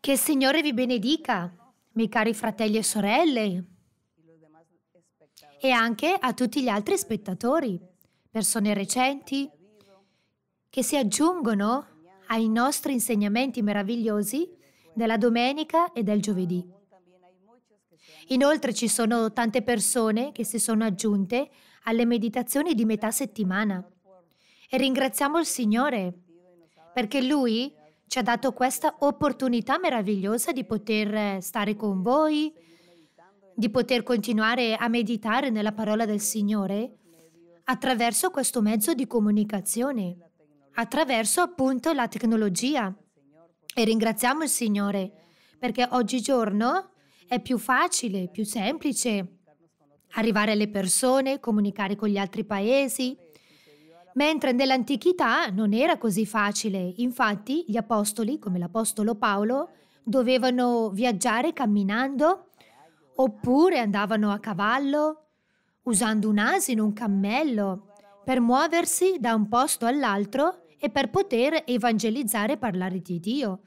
Che il Signore vi benedica, miei cari fratelli e sorelle, e anche a tutti gli altri spettatori, persone recenti, che si aggiungono ai nostri insegnamenti meravigliosi della domenica e del giovedì. Inoltre ci sono tante persone che si sono aggiunte alle meditazioni di metà settimana. E ringraziamo il Signore perché Lui ci ha dato questa opportunità meravigliosa di poter stare con voi, di poter continuare a meditare nella parola del Signore attraverso questo mezzo di comunicazione, attraverso appunto la tecnologia. E ringraziamo il Signore perché oggigiorno è più facile, più semplice arrivare alle persone, comunicare con gli altri paesi, mentre nell'antichità non era così facile. Infatti gli apostoli, come l'apostolo Paolo, dovevano viaggiare camminando oppure andavano a cavallo, usando un asino, un cammello, per muoversi da un posto all'altro e per poter evangelizzare e parlare di Dio.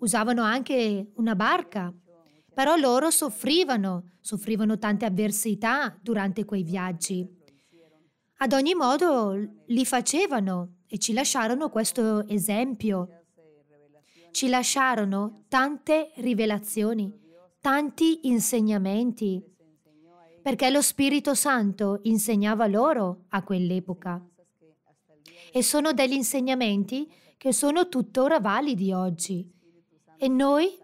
Usavano anche una barca, però loro soffrivano, soffrivano tante avversità durante quei viaggi. Ad ogni modo li facevano e ci lasciarono questo esempio. Ci lasciarono tante rivelazioni, tanti insegnamenti, perché lo Spirito Santo insegnava loro a quell'epoca. E sono degli insegnamenti che sono tuttora validi oggi. E noi,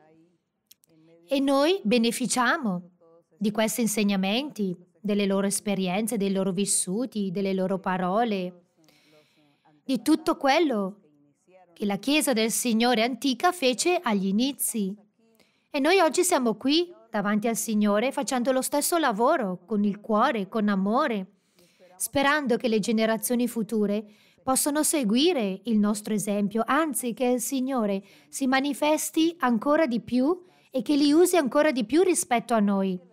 e noi beneficiamo di questi insegnamenti delle loro esperienze, dei loro vissuti, delle loro parole, di tutto quello che la Chiesa del Signore antica fece agli inizi. E noi oggi siamo qui davanti al Signore facendo lo stesso lavoro con il cuore, con amore, sperando che le generazioni future possano seguire il nostro esempio, anzi che il Signore si manifesti ancora di più e che li usi ancora di più rispetto a noi.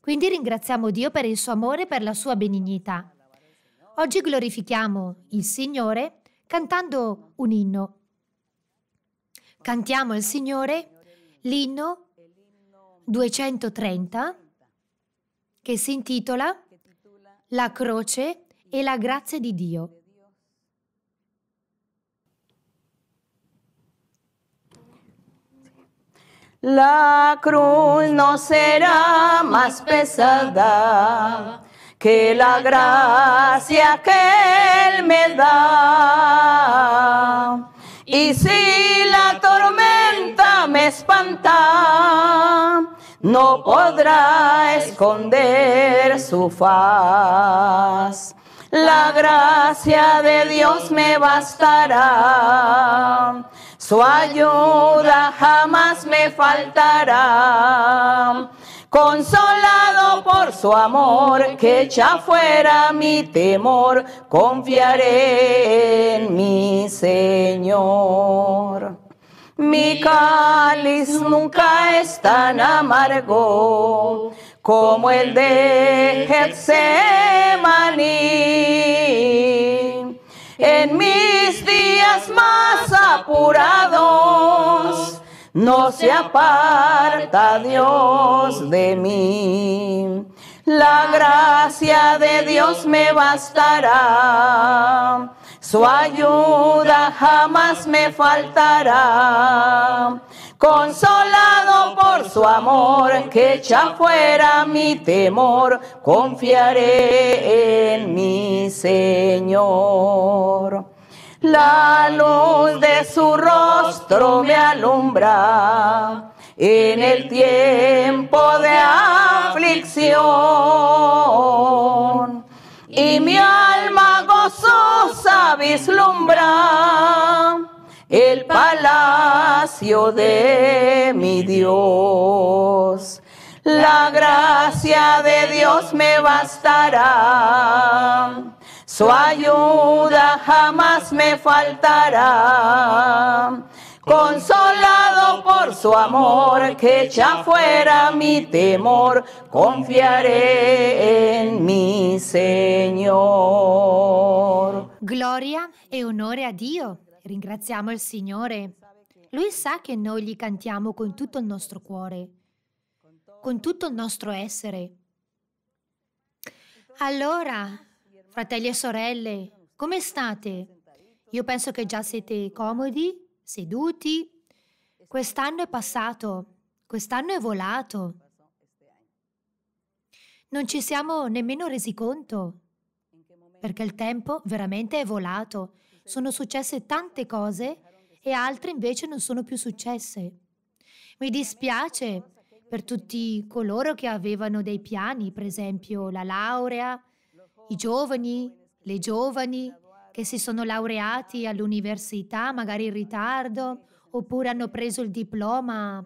Quindi ringraziamo Dio per il suo amore e per la sua benignità. Oggi glorifichiamo il Signore cantando un inno. Cantiamo al Signore l'inno 230 che si intitola La croce e la grazia di Dio. La cruz no será más pesada que la gracia que Él me da. Y si la tormenta me espanta, no podrá esconder su faz. La gracia de Dios me bastará su ayuda jamás me faltará. Consolado por su amor que echa fuera mi temor, confiaré en mi Señor. Mi cáliz nunca es tan amargo como el de Getsemaní. En mis días más apurados, no se aparta Dios de mí. La gracia de Dios me bastará, su ayuda jamás me faltará consolado por su amor que echa fuera mi temor, confiaré en mi Señor. La luz de su rostro me alumbra en el tiempo de aflicción y mi alma gozosa vislumbra el palacio de mi Dios. La gracia de Dios me bastará, su ayuda jamás me faltará. Consolado por su amor que echa fuera mi temor, confiaré en mi Señor. Gloria e onore a Dio. Ringraziamo il Signore Lui sa che noi gli cantiamo con tutto il nostro cuore, con tutto il nostro essere. Allora, fratelli e sorelle, come state? Io penso che già siete comodi, seduti. Quest'anno è passato, quest'anno è volato. Non ci siamo nemmeno resi conto, perché il tempo veramente è volato. Sono successe tante cose e altre invece non sono più successe. Mi dispiace per tutti coloro che avevano dei piani, per esempio la laurea, i giovani, le giovani che si sono laureati all'università, magari in ritardo, oppure hanno preso il diploma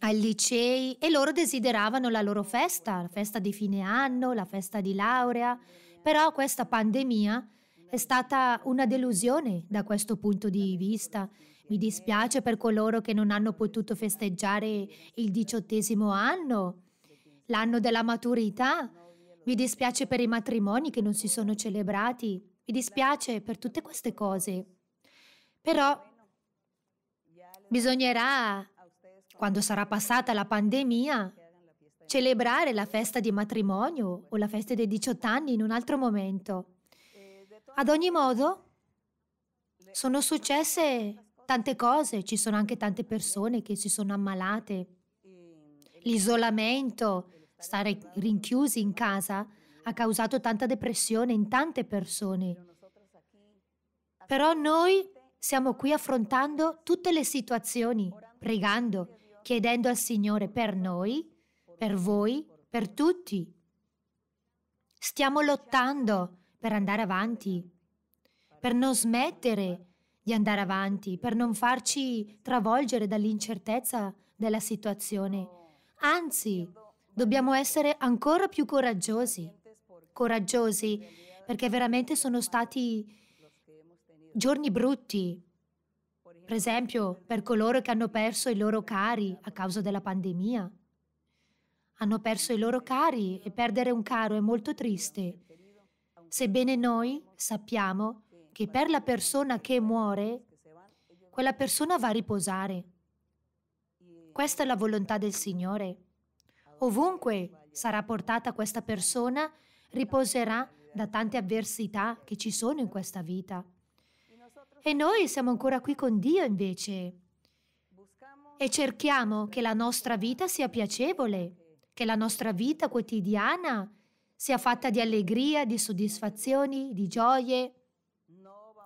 ai licei e loro desideravano la loro festa, la festa di fine anno, la festa di laurea, però questa pandemia è stata una delusione da questo punto di vista. Mi dispiace per coloro che non hanno potuto festeggiare il diciottesimo anno, l'anno della maturità. Mi dispiace per i matrimoni che non si sono celebrati. Mi dispiace per tutte queste cose. Però bisognerà, quando sarà passata la pandemia, celebrare la festa di matrimonio o la festa dei 18 anni in un altro momento. Ad ogni modo, sono successe tante cose, ci sono anche tante persone che si sono ammalate. L'isolamento, stare rinchiusi in casa, ha causato tanta depressione in tante persone. Però noi siamo qui affrontando tutte le situazioni, pregando, chiedendo al Signore per noi, per voi, per tutti. Stiamo lottando per andare avanti, per non smettere di andare avanti, per non farci travolgere dall'incertezza della situazione. Anzi, dobbiamo essere ancora più coraggiosi, coraggiosi perché veramente sono stati giorni brutti. Per esempio, per coloro che hanno perso i loro cari a causa della pandemia. Hanno perso i loro cari e perdere un caro è molto triste sebbene noi sappiamo che per la persona che muore, quella persona va a riposare. Questa è la volontà del Signore. Ovunque sarà portata questa persona, riposerà da tante avversità che ci sono in questa vita. E noi siamo ancora qui con Dio invece. E cerchiamo che la nostra vita sia piacevole, che la nostra vita quotidiana sia fatta di allegria, di soddisfazioni, di gioie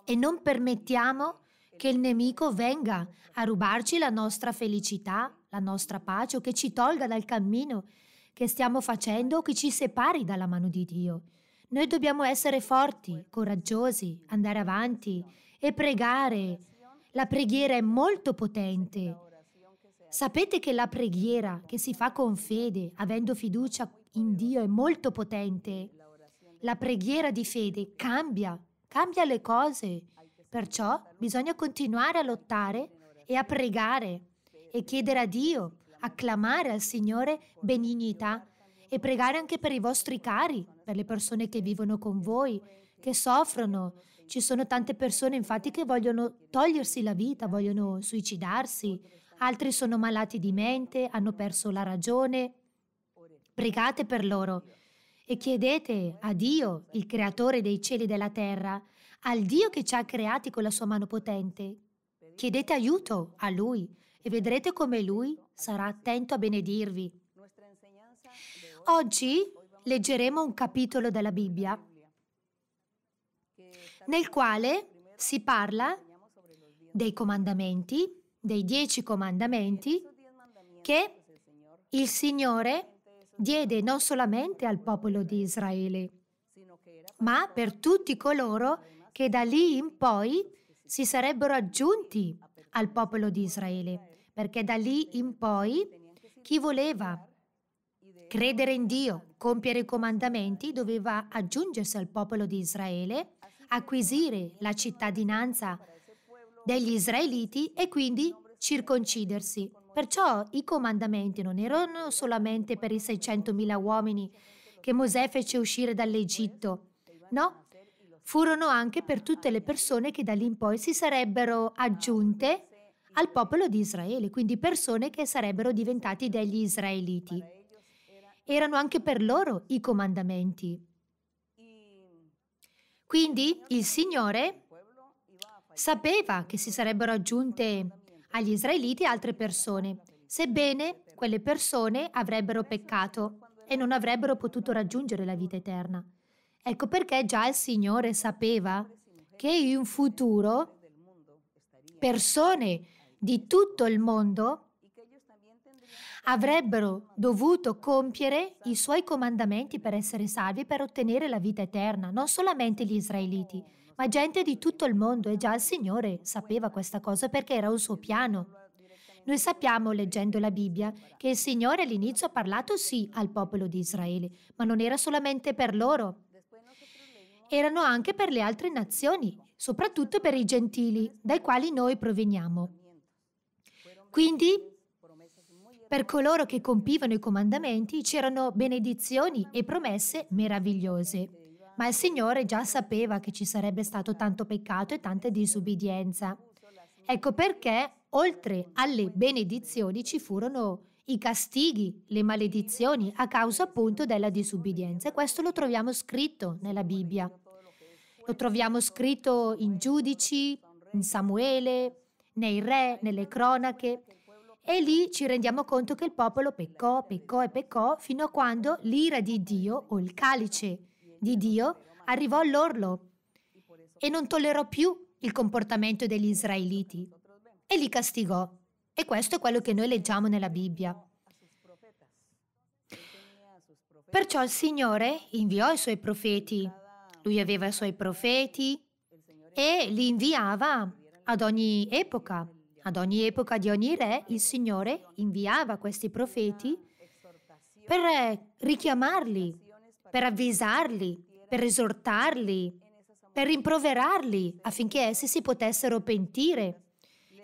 e non permettiamo che il nemico venga a rubarci la nostra felicità, la nostra pace o che ci tolga dal cammino che stiamo facendo o che ci separi dalla mano di Dio. Noi dobbiamo essere forti, coraggiosi, andare avanti e pregare. La preghiera è molto potente. Sapete che la preghiera che si fa con fede, avendo fiducia in Dio è molto potente. La preghiera di fede cambia, cambia le cose. Perciò bisogna continuare a lottare e a pregare e chiedere a Dio, acclamare al Signore benignità e pregare anche per i vostri cari, per le persone che vivono con voi, che soffrono. Ci sono tante persone infatti che vogliono togliersi la vita, vogliono suicidarsi, altri sono malati di mente, hanno perso la ragione. Pregate per loro e chiedete a Dio, il creatore dei cieli e della terra, al Dio che ci ha creati con la sua mano potente. Chiedete aiuto a Lui e vedrete come Lui sarà attento a benedirvi. Oggi leggeremo un capitolo della Bibbia nel quale si parla dei comandamenti, dei dieci comandamenti che il Signore diede non solamente al popolo di Israele, ma per tutti coloro che da lì in poi si sarebbero aggiunti al popolo di Israele, perché da lì in poi chi voleva credere in Dio, compiere i comandamenti, doveva aggiungersi al popolo di Israele, acquisire la cittadinanza degli israeliti e quindi circoncidersi. Perciò i comandamenti non erano solamente per i 600.000 uomini che Mosè fece uscire dall'Egitto, no, furono anche per tutte le persone che da lì in poi si sarebbero aggiunte al popolo di Israele, quindi persone che sarebbero diventati degli israeliti. Erano anche per loro i comandamenti. Quindi il Signore sapeva che si sarebbero aggiunte agli israeliti altre persone, sebbene quelle persone avrebbero peccato e non avrebbero potuto raggiungere la vita eterna. Ecco perché già il Signore sapeva che in futuro persone di tutto il mondo avrebbero dovuto compiere i suoi comandamenti per essere salvi, per ottenere la vita eterna, non solamente gli israeliti, ma gente di tutto il mondo e già il Signore sapeva questa cosa perché era un suo piano. Noi sappiamo, leggendo la Bibbia, che il Signore all'inizio ha parlato sì al popolo di Israele, ma non era solamente per loro. Erano anche per le altre nazioni, soprattutto per i gentili, dai quali noi proveniamo. Quindi per coloro che compivano i comandamenti c'erano benedizioni e promesse meravigliose. Ma il Signore già sapeva che ci sarebbe stato tanto peccato e tanta disubbidienza. Ecco perché, oltre alle benedizioni, ci furono i castighi, le maledizioni a causa appunto della disubbidienza. E questo lo troviamo scritto nella Bibbia. Lo troviamo scritto in giudici, in Samuele, nei re, nelle cronache. E lì ci rendiamo conto che il popolo peccò, peccò e peccò fino a quando l'ira di Dio o il calice di Dio arrivò all'orlo e non tollerò più il comportamento degli israeliti e li castigò. E questo è quello che noi leggiamo nella Bibbia. Perciò il Signore inviò i suoi profeti. Lui aveva i suoi profeti e li inviava ad ogni epoca. Ad ogni epoca di ogni re il Signore inviava questi profeti per richiamarli, per avvisarli, per esortarli, per rimproverarli affinché essi si potessero pentire.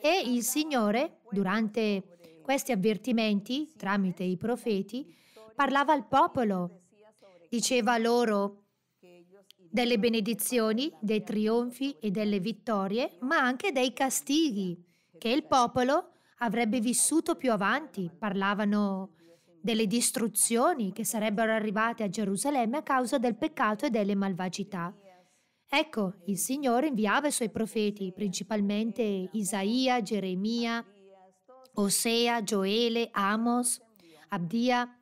E il Signore, durante questi avvertimenti, tramite i profeti, parlava al popolo, diceva loro delle benedizioni, dei trionfi e delle vittorie, ma anche dei castighi che il popolo avrebbe vissuto più avanti. Parlavano delle distruzioni che sarebbero arrivate a Gerusalemme a causa del peccato e delle malvagità. Ecco, il Signore inviava i suoi profeti, principalmente Isaia, Geremia, Osea, Gioele, Amos, Abdia.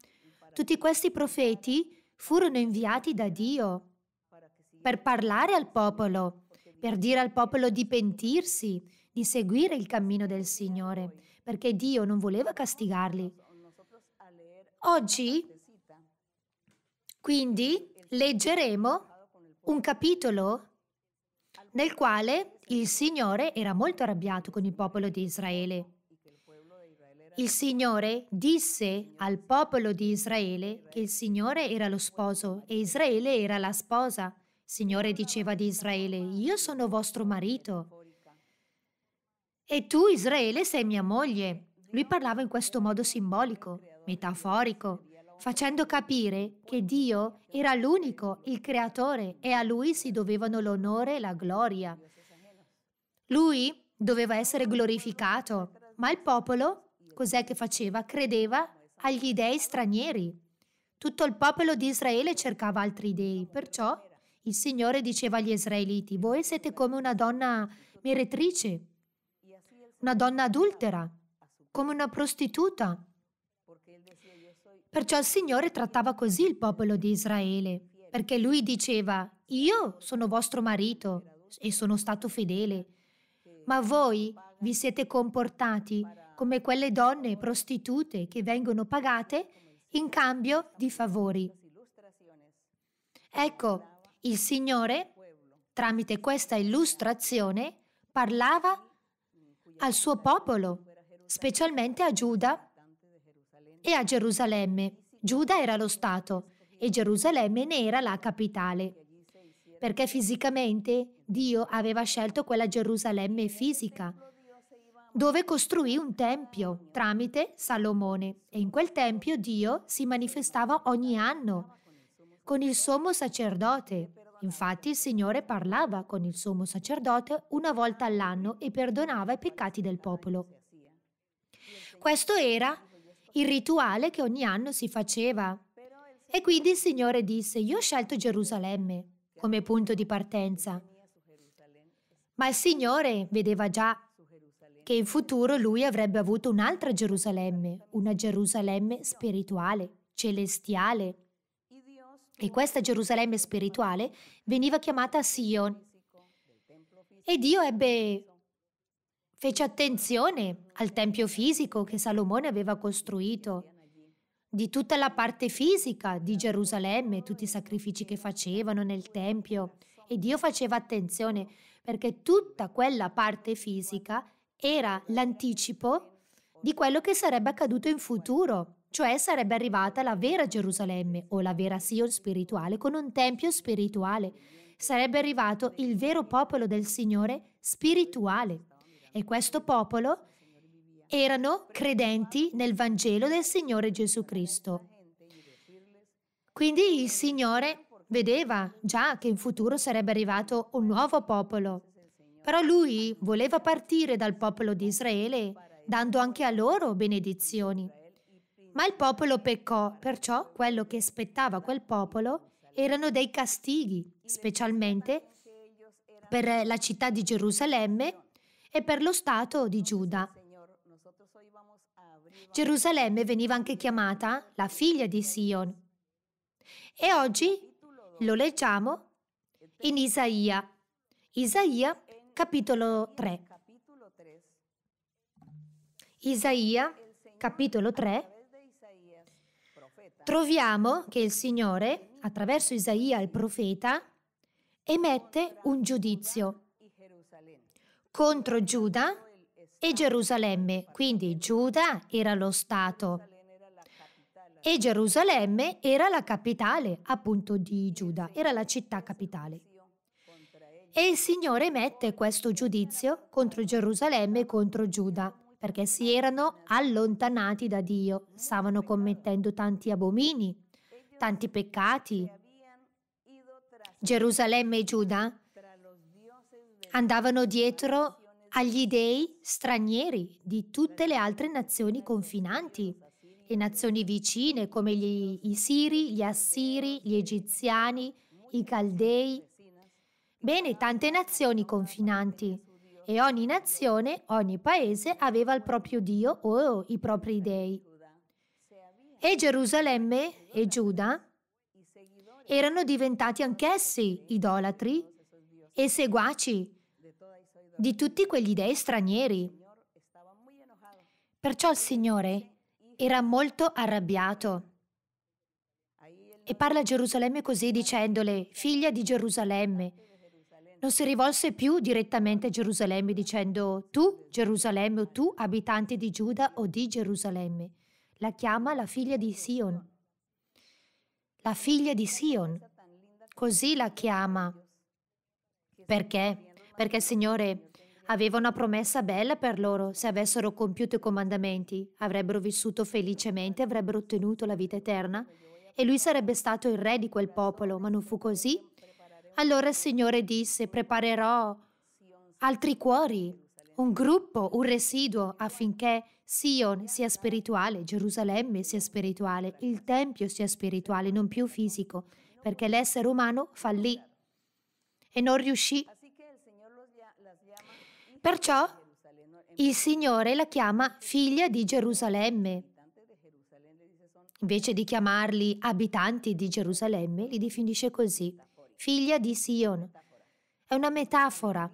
Tutti questi profeti furono inviati da Dio per parlare al popolo, per dire al popolo di pentirsi, di seguire il cammino del Signore, perché Dio non voleva castigarli. Oggi, quindi, leggeremo un capitolo nel quale il Signore era molto arrabbiato con il popolo di Israele. Il Signore disse al popolo di Israele che il Signore era lo sposo e Israele era la sposa. Il Signore diceva di Israele, io sono vostro marito e tu, Israele, sei mia moglie. Lui parlava in questo modo simbolico, metaforico, facendo capire che Dio era l'unico, il creatore, e a lui si dovevano l'onore e la gloria. Lui doveva essere glorificato, ma il popolo cos'è che faceva? Credeva agli dei stranieri. Tutto il popolo di Israele cercava altri dei, perciò il Signore diceva agli israeliti, voi siete come una donna meretrice una donna adultera, come una prostituta. Perciò il Signore trattava così il popolo di Israele, perché lui diceva, io sono vostro marito e sono stato fedele, ma voi vi siete comportati come quelle donne prostitute che vengono pagate in cambio di favori. Ecco, il Signore, tramite questa illustrazione, parlava al suo popolo, specialmente a Giuda e a Gerusalemme. Giuda era lo Stato e Gerusalemme ne era la capitale, perché fisicamente Dio aveva scelto quella Gerusalemme fisica, dove costruì un tempio tramite Salomone e in quel tempio Dio si manifestava ogni anno con il sommo sacerdote Infatti il Signore parlava con il sommo sacerdote una volta all'anno e perdonava i peccati del popolo. Questo era il rituale che ogni anno si faceva. E quindi il Signore disse, io ho scelto Gerusalemme come punto di partenza. Ma il Signore vedeva già che in futuro lui avrebbe avuto un'altra Gerusalemme, una Gerusalemme spirituale, celestiale. E questa Gerusalemme spirituale veniva chiamata Sion. E Dio ebbe fece attenzione al tempio fisico che Salomone aveva costruito, di tutta la parte fisica di Gerusalemme, tutti i sacrifici che facevano nel tempio. E Dio faceva attenzione perché tutta quella parte fisica era l'anticipo di quello che sarebbe accaduto in futuro, cioè sarebbe arrivata la vera Gerusalemme o la vera Sion spirituale con un tempio spirituale. Sarebbe arrivato il vero popolo del Signore spirituale. E questo popolo erano credenti nel Vangelo del Signore Gesù Cristo. Quindi il Signore vedeva già che in futuro sarebbe arrivato un nuovo popolo però lui voleva partire dal popolo di Israele, dando anche a loro benedizioni. Ma il popolo peccò, perciò quello che aspettava quel popolo erano dei castighi, specialmente per la città di Gerusalemme e per lo Stato di Giuda. Gerusalemme veniva anche chiamata la figlia di Sion. E oggi lo leggiamo in Isaia. Isaia capitolo 3. Isaia, capitolo 3, troviamo che il Signore, attraverso Isaia il profeta, emette un giudizio contro Giuda e Gerusalemme. Quindi Giuda era lo Stato e Gerusalemme era la capitale appunto di Giuda, era la città capitale. E il Signore mette questo giudizio contro Gerusalemme e contro Giuda, perché si erano allontanati da Dio, stavano commettendo tanti abomini, tanti peccati. Gerusalemme e Giuda andavano dietro agli dei stranieri di tutte le altre nazioni confinanti, le nazioni vicine come gli, i Siri, gli Assiri, gli Egiziani, i Caldei, Bene, tante nazioni confinanti. E ogni nazione, ogni paese aveva il proprio Dio o i propri dei. E Gerusalemme e Giuda erano diventati anch'essi idolatri e seguaci di tutti quegli dei stranieri. Perciò il Signore era molto arrabbiato e parla a Gerusalemme così dicendole, figlia di Gerusalemme, non si rivolse più direttamente a Gerusalemme dicendo tu, Gerusalemme, o tu, abitanti di Giuda o di Gerusalemme. La chiama la figlia di Sion. La figlia di Sion. Così la chiama. Perché? Perché il Signore aveva una promessa bella per loro. Se avessero compiuto i comandamenti, avrebbero vissuto felicemente, avrebbero ottenuto la vita eterna e lui sarebbe stato il re di quel popolo, ma non fu così allora il Signore disse, preparerò altri cuori, un gruppo, un residuo affinché Sion sia spirituale, Gerusalemme sia spirituale, il Tempio sia spirituale, non più fisico, perché l'essere umano fallì e non riuscì. Perciò il Signore la chiama figlia di Gerusalemme. Invece di chiamarli abitanti di Gerusalemme, li definisce così figlia di Sion. È una metafora,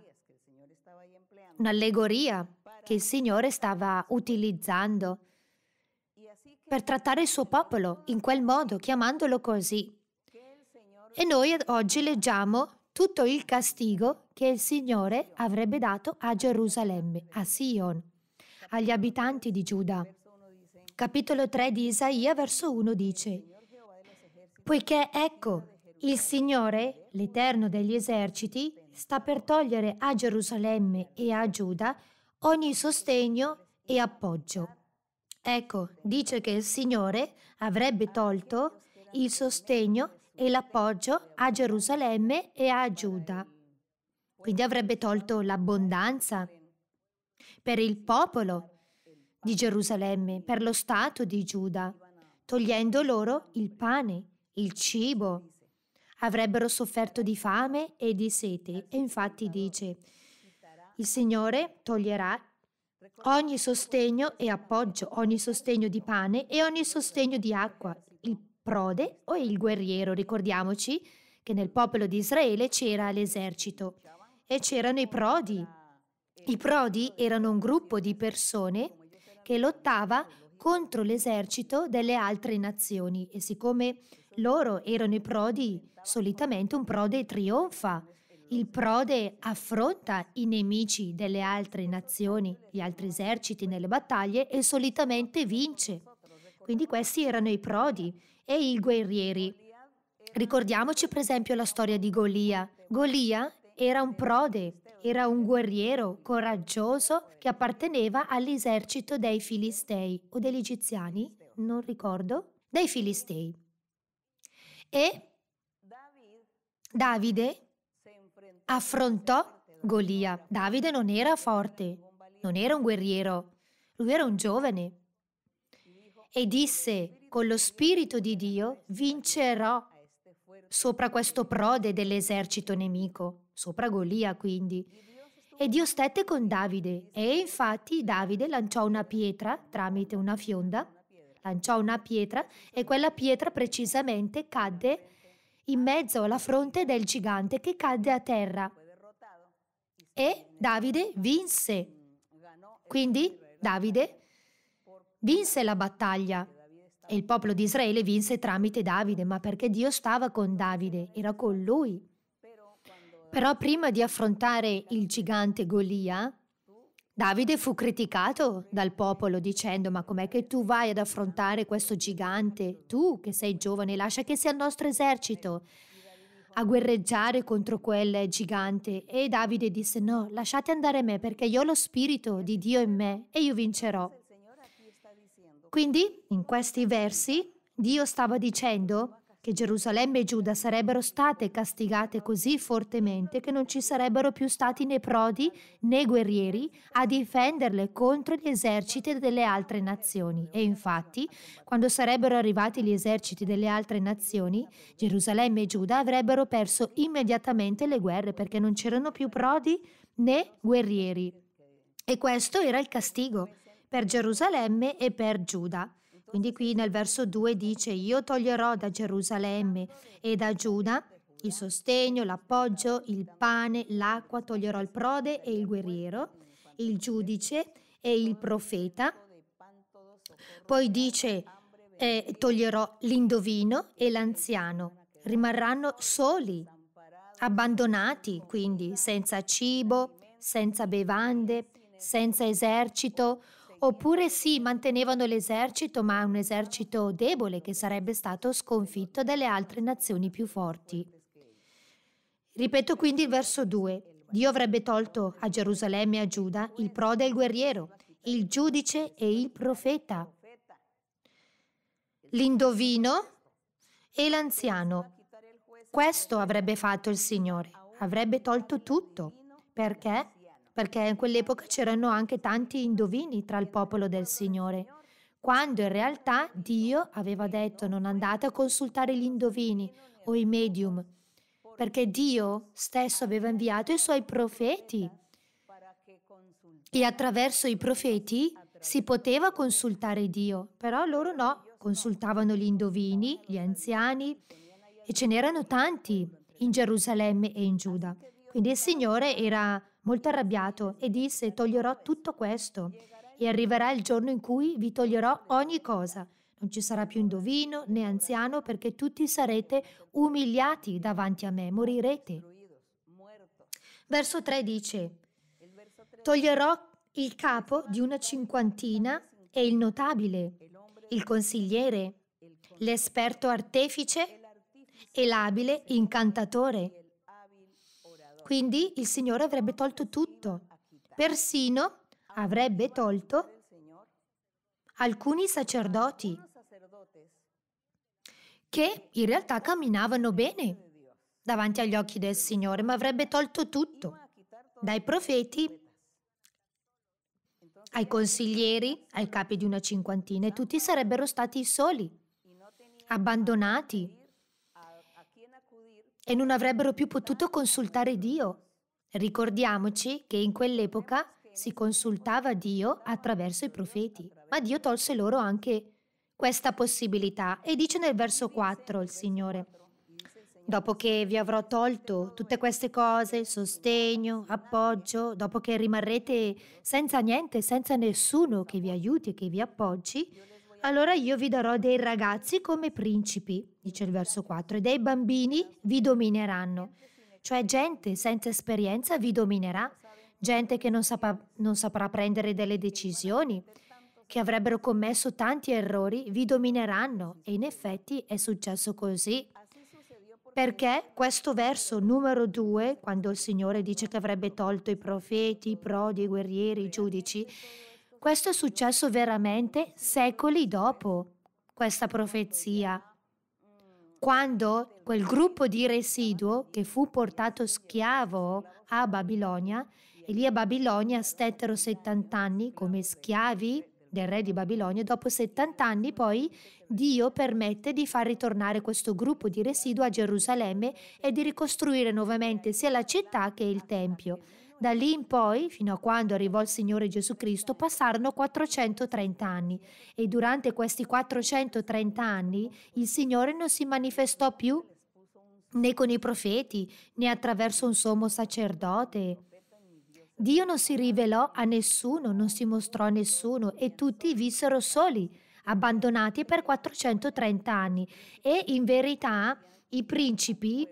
un'allegoria che il Signore stava utilizzando per trattare il suo popolo in quel modo, chiamandolo così. E noi oggi leggiamo tutto il castigo che il Signore avrebbe dato a Gerusalemme, a Sion, agli abitanti di Giuda. Capitolo 3 di Isaia, verso 1 dice, Poiché ecco, il Signore, l'Eterno degli eserciti, sta per togliere a Gerusalemme e a Giuda ogni sostegno e appoggio. Ecco, dice che il Signore avrebbe tolto il sostegno e l'appoggio a Gerusalemme e a Giuda. Quindi avrebbe tolto l'abbondanza per il popolo di Gerusalemme, per lo Stato di Giuda, togliendo loro il pane, il cibo. Avrebbero sofferto di fame e di sete e infatti dice, il Signore toglierà ogni sostegno e appoggio, ogni sostegno di pane e ogni sostegno di acqua, prode o il guerriero. Ricordiamoci che nel popolo di Israele c'era l'esercito e c'erano i prodi. I prodi erano un gruppo di persone che lottava contro l'esercito delle altre nazioni e siccome loro erano i prodi, solitamente un prode trionfa. Il prode affronta i nemici delle altre nazioni, gli altri eserciti nelle battaglie e solitamente vince. Quindi questi erano i prodi e i guerrieri. Ricordiamoci per esempio la storia di Golia. Golia era un prode, era un guerriero coraggioso che apparteneva all'esercito dei Filistei o degli Egiziani, non ricordo, dei Filistei. E Davide affrontò Golia. Davide non era forte, non era un guerriero, lui era un giovane. E disse, con lo Spirito di Dio vincerò sopra questo prode dell'esercito nemico sopra Golia quindi. E Dio stette con Davide e infatti Davide lanciò una pietra tramite una fionda, lanciò una pietra e quella pietra precisamente cadde in mezzo alla fronte del gigante che cadde a terra. E Davide vinse. Quindi Davide vinse la battaglia. E il popolo di Israele vinse tramite Davide, ma perché Dio stava con Davide, era con lui. Però prima di affrontare il gigante Golia, Davide fu criticato dal popolo dicendo ma com'è che tu vai ad affrontare questo gigante? Tu che sei giovane, lascia che sia il nostro esercito a guerreggiare contro quel gigante. E Davide disse no, lasciate andare me perché io ho lo spirito di Dio in me e io vincerò. Quindi in questi versi Dio stava dicendo che Gerusalemme e Giuda sarebbero state castigate così fortemente che non ci sarebbero più stati né prodi né guerrieri a difenderle contro gli eserciti delle altre nazioni. E infatti, quando sarebbero arrivati gli eserciti delle altre nazioni, Gerusalemme e Giuda avrebbero perso immediatamente le guerre perché non c'erano più prodi né guerrieri. E questo era il castigo per Gerusalemme e per Giuda. Quindi qui nel verso 2 dice io toglierò da Gerusalemme e da Giuda il sostegno, l'appoggio, il pane, l'acqua, toglierò il prode e il guerriero, il giudice e il profeta. Poi dice eh, toglierò l'indovino e l'anziano. Rimarranno soli, abbandonati, quindi senza cibo, senza bevande, senza esercito, Oppure sì, mantenevano l'esercito, ma un esercito debole che sarebbe stato sconfitto dalle altre nazioni più forti. Ripeto quindi il verso 2. Dio avrebbe tolto a Gerusalemme e a Giuda il prode e il guerriero, il giudice e il profeta, l'indovino e l'anziano. Questo avrebbe fatto il Signore, avrebbe tolto tutto. Perché? Perché in quell'epoca c'erano anche tanti indovini tra il popolo del Signore, quando in realtà Dio aveva detto non andate a consultare gli indovini o i medium, perché Dio stesso aveva inviato i suoi profeti e attraverso i profeti si poteva consultare Dio, però loro no, consultavano gli indovini, gli anziani e ce n'erano tanti in Gerusalemme e in Giuda. Quindi il Signore era molto arrabbiato e disse toglierò tutto questo e arriverà il giorno in cui vi toglierò ogni cosa. Non ci sarà più indovino né anziano perché tutti sarete umiliati davanti a me, morirete. Verso 3 dice, toglierò il capo di una cinquantina e il notabile, il consigliere, l'esperto artefice e l'abile incantatore quindi il Signore avrebbe tolto tutto, persino avrebbe tolto alcuni sacerdoti che in realtà camminavano bene davanti agli occhi del Signore, ma avrebbe tolto tutto, dai profeti ai consiglieri, ai capi di una cinquantina, e tutti sarebbero stati soli, abbandonati e non avrebbero più potuto consultare Dio. Ricordiamoci che in quell'epoca si consultava Dio attraverso i profeti, ma Dio tolse loro anche questa possibilità e dice nel verso 4 il Signore, dopo che vi avrò tolto tutte queste cose, sostegno, appoggio, dopo che rimarrete senza niente, senza nessuno che vi aiuti e che vi appoggi, allora io vi darò dei ragazzi come principi, dice il verso 4, e dei bambini vi domineranno. Cioè gente senza esperienza vi dominerà, gente che non, saprà, non saprà prendere delle decisioni, che avrebbero commesso tanti errori, vi domineranno. E in effetti è successo così. Perché questo verso numero due, quando il Signore dice che avrebbe tolto i profeti, i prodi, i guerrieri, i giudici, questo è successo veramente secoli dopo questa profezia. Quando quel gruppo di residuo che fu portato schiavo a Babilonia, e lì a Babilonia stettero 70 anni come schiavi del re di Babilonia, dopo 70 anni poi Dio permette di far ritornare questo gruppo di residuo a Gerusalemme e di ricostruire nuovamente sia la città che il Tempio. Da lì in poi, fino a quando arrivò il Signore Gesù Cristo, passarono 430 anni e durante questi 430 anni il Signore non si manifestò più né con i profeti né attraverso un sommo sacerdote. Dio non si rivelò a nessuno, non si mostrò a nessuno e tutti vissero soli, abbandonati per 430 anni e in verità i principi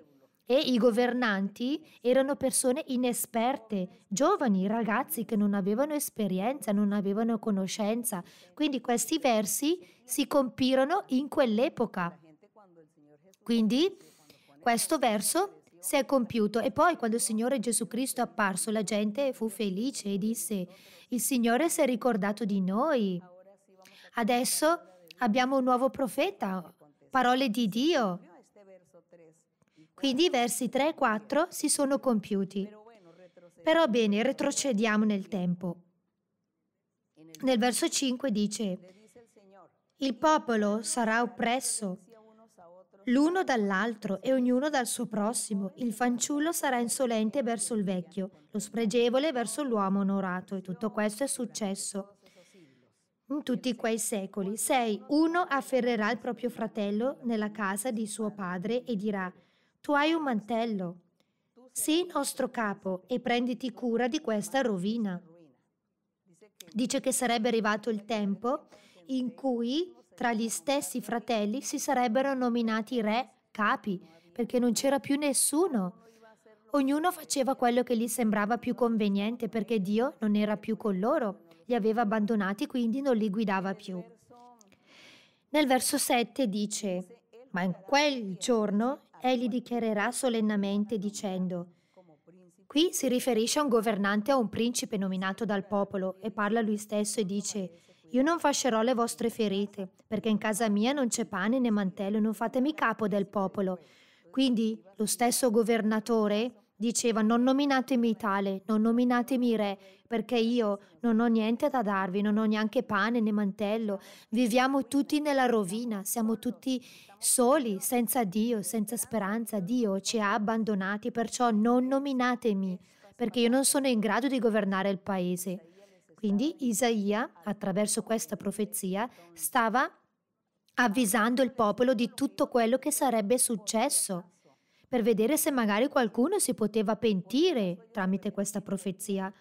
e i governanti erano persone inesperte, giovani, ragazzi che non avevano esperienza, non avevano conoscenza. Quindi questi versi si compirono in quell'epoca. Quindi questo verso si è compiuto e poi quando il Signore Gesù Cristo è apparso la gente fu felice e disse il Signore si è ricordato di noi. Adesso abbiamo un nuovo profeta, parole di Dio. Quindi i versi 3 e 4 si sono compiuti. Però bene, retrocediamo nel tempo. Nel verso 5 dice, il popolo sarà oppresso l'uno dall'altro e ognuno dal suo prossimo. Il fanciullo sarà insolente verso il vecchio, lo spregevole verso l'uomo onorato. E tutto questo è successo in tutti quei secoli. 6. Uno afferrerà il proprio fratello nella casa di suo padre e dirà, tu hai un mantello, sii nostro capo e prenditi cura di questa rovina. Dice che sarebbe arrivato il tempo in cui tra gli stessi fratelli si sarebbero nominati re, capi, perché non c'era più nessuno. Ognuno faceva quello che gli sembrava più conveniente perché Dio non era più con loro, li aveva abbandonati, quindi non li guidava più. Nel verso 7 dice, ma in quel giorno egli dichiarerà solennemente dicendo, qui si riferisce a un governante, a un principe nominato dal popolo e parla lui stesso e dice, io non fascerò le vostre ferite, perché in casa mia non c'è pane né mantello, non fatemi capo del popolo. Quindi lo stesso governatore diceva non nominatemi tale, non nominatemi re, perché io non ho niente da darvi, non ho neanche pane né mantello, viviamo tutti nella rovina, siamo tutti soli, senza Dio, senza speranza, Dio ci ha abbandonati, perciò non nominatemi, perché io non sono in grado di governare il paese. Quindi Isaia, attraverso questa profezia, stava avvisando il popolo di tutto quello che sarebbe successo, per vedere se magari qualcuno si poteva pentire tramite questa profezia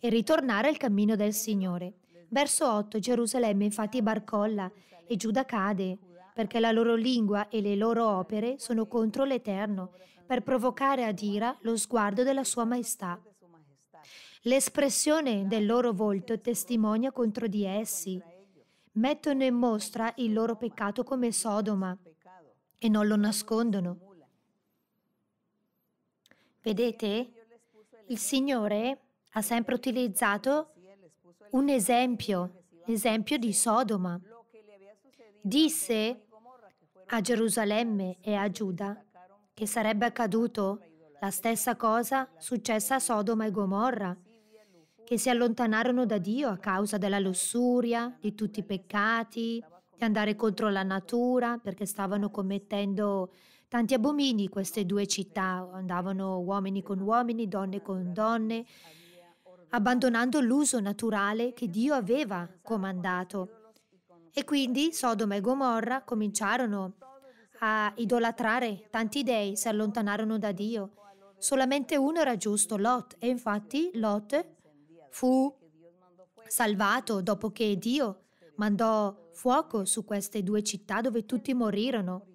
e ritornare al cammino del Signore. Verso 8 Gerusalemme infatti barcolla e Giuda cade, perché la loro lingua e le loro opere sono contro l'Eterno, per provocare ad ira lo sguardo della sua maestà. L'espressione del loro volto testimonia contro di essi. Mettono in mostra il loro peccato come Sodoma e non lo nascondono. Vedete, il Signore ha sempre utilizzato un esempio, l'esempio di Sodoma. Disse a Gerusalemme e a Giuda che sarebbe accaduto la stessa cosa successa a Sodoma e Gomorra, che si allontanarono da Dio a causa della lussuria, di tutti i peccati, di andare contro la natura, perché stavano commettendo tanti abomini queste due città, andavano uomini con uomini, donne con donne, abbandonando l'uso naturale che Dio aveva comandato. E quindi Sodoma e Gomorra cominciarono a idolatrare tanti dei, si allontanarono da Dio. Solamente uno era giusto, Lot, e infatti Lot fu salvato dopo che Dio mandò fuoco su queste due città dove tutti morirono.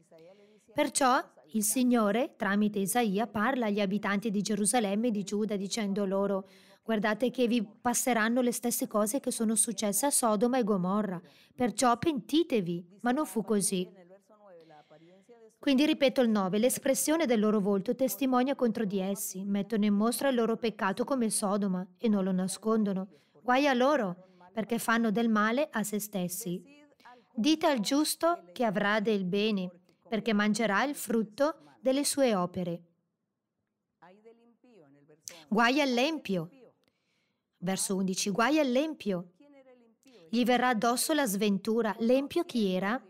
Perciò il Signore, tramite Isaia, parla agli abitanti di Gerusalemme e di Giuda dicendo loro Guardate che vi passeranno le stesse cose che sono successe a Sodoma e Gomorra, perciò pentitevi, ma non fu così. Quindi ripeto il 9, l'espressione del loro volto testimonia contro di essi, mettono in mostra il loro peccato come Sodoma e non lo nascondono. Guai a loro, perché fanno del male a se stessi. Dite al giusto che avrà del bene, perché mangerà il frutto delle sue opere. Guai all'empio, Verso 11. Guai all'empio. Gli verrà addosso la sventura. L'empio chi era?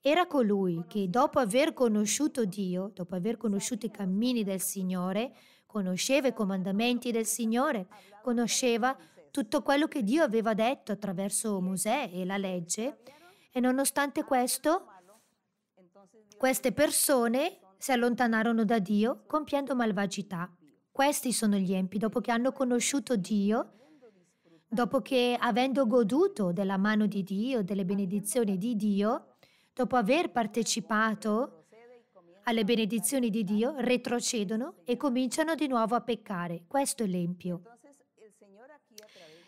Era colui che dopo aver conosciuto Dio, dopo aver conosciuto i cammini del Signore, conosceva i comandamenti del Signore, conosceva tutto quello che Dio aveva detto attraverso Mosè e la legge, e nonostante questo, queste persone si allontanarono da Dio compiendo malvagità. Questi sono gli empi, dopo che hanno conosciuto Dio, dopo che, avendo goduto della mano di Dio, delle benedizioni di Dio, dopo aver partecipato alle benedizioni di Dio, retrocedono e cominciano di nuovo a peccare. Questo è l'empio.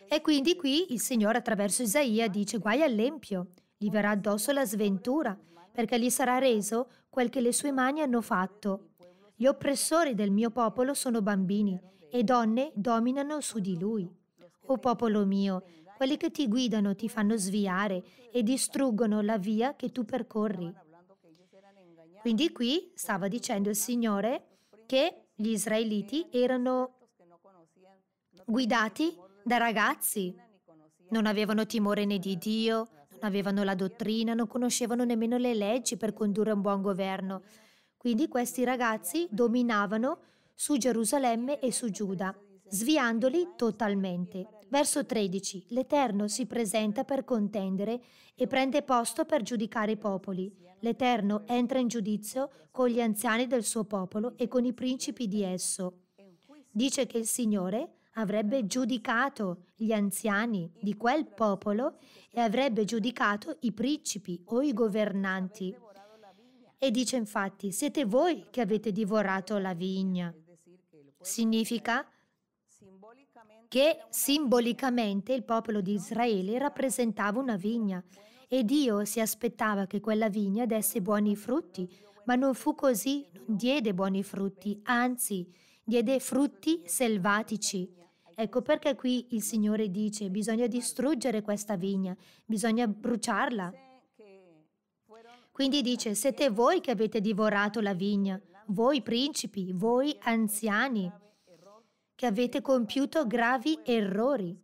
E quindi qui il Signore attraverso Isaia dice guai all'empio, gli verrà addosso la sventura, perché gli sarà reso quel che le sue mani hanno fatto. Gli oppressori del mio popolo sono bambini e donne dominano su di lui. O popolo mio, quelli che ti guidano ti fanno sviare e distruggono la via che tu percorri. Quindi qui stava dicendo il Signore che gli israeliti erano guidati da ragazzi, non avevano timore né di Dio, non avevano la dottrina, non conoscevano nemmeno le leggi per condurre un buon governo. Quindi questi ragazzi dominavano su Gerusalemme e su Giuda sviandoli totalmente. Verso 13. L'Eterno si presenta per contendere e prende posto per giudicare i popoli. L'Eterno entra in giudizio con gli anziani del suo popolo e con i principi di esso. Dice che il Signore avrebbe giudicato gli anziani di quel popolo e avrebbe giudicato i principi o i governanti. E dice infatti, siete voi che avete divorato la vigna. Significa che simbolicamente il popolo di Israele rappresentava una vigna e Dio si aspettava che quella vigna desse buoni frutti, ma non fu così, non diede buoni frutti, anzi diede frutti selvatici. Ecco perché qui il Signore dice bisogna distruggere questa vigna, bisogna bruciarla. Quindi dice siete voi che avete divorato la vigna, voi principi, voi anziani che avete compiuto gravi errori.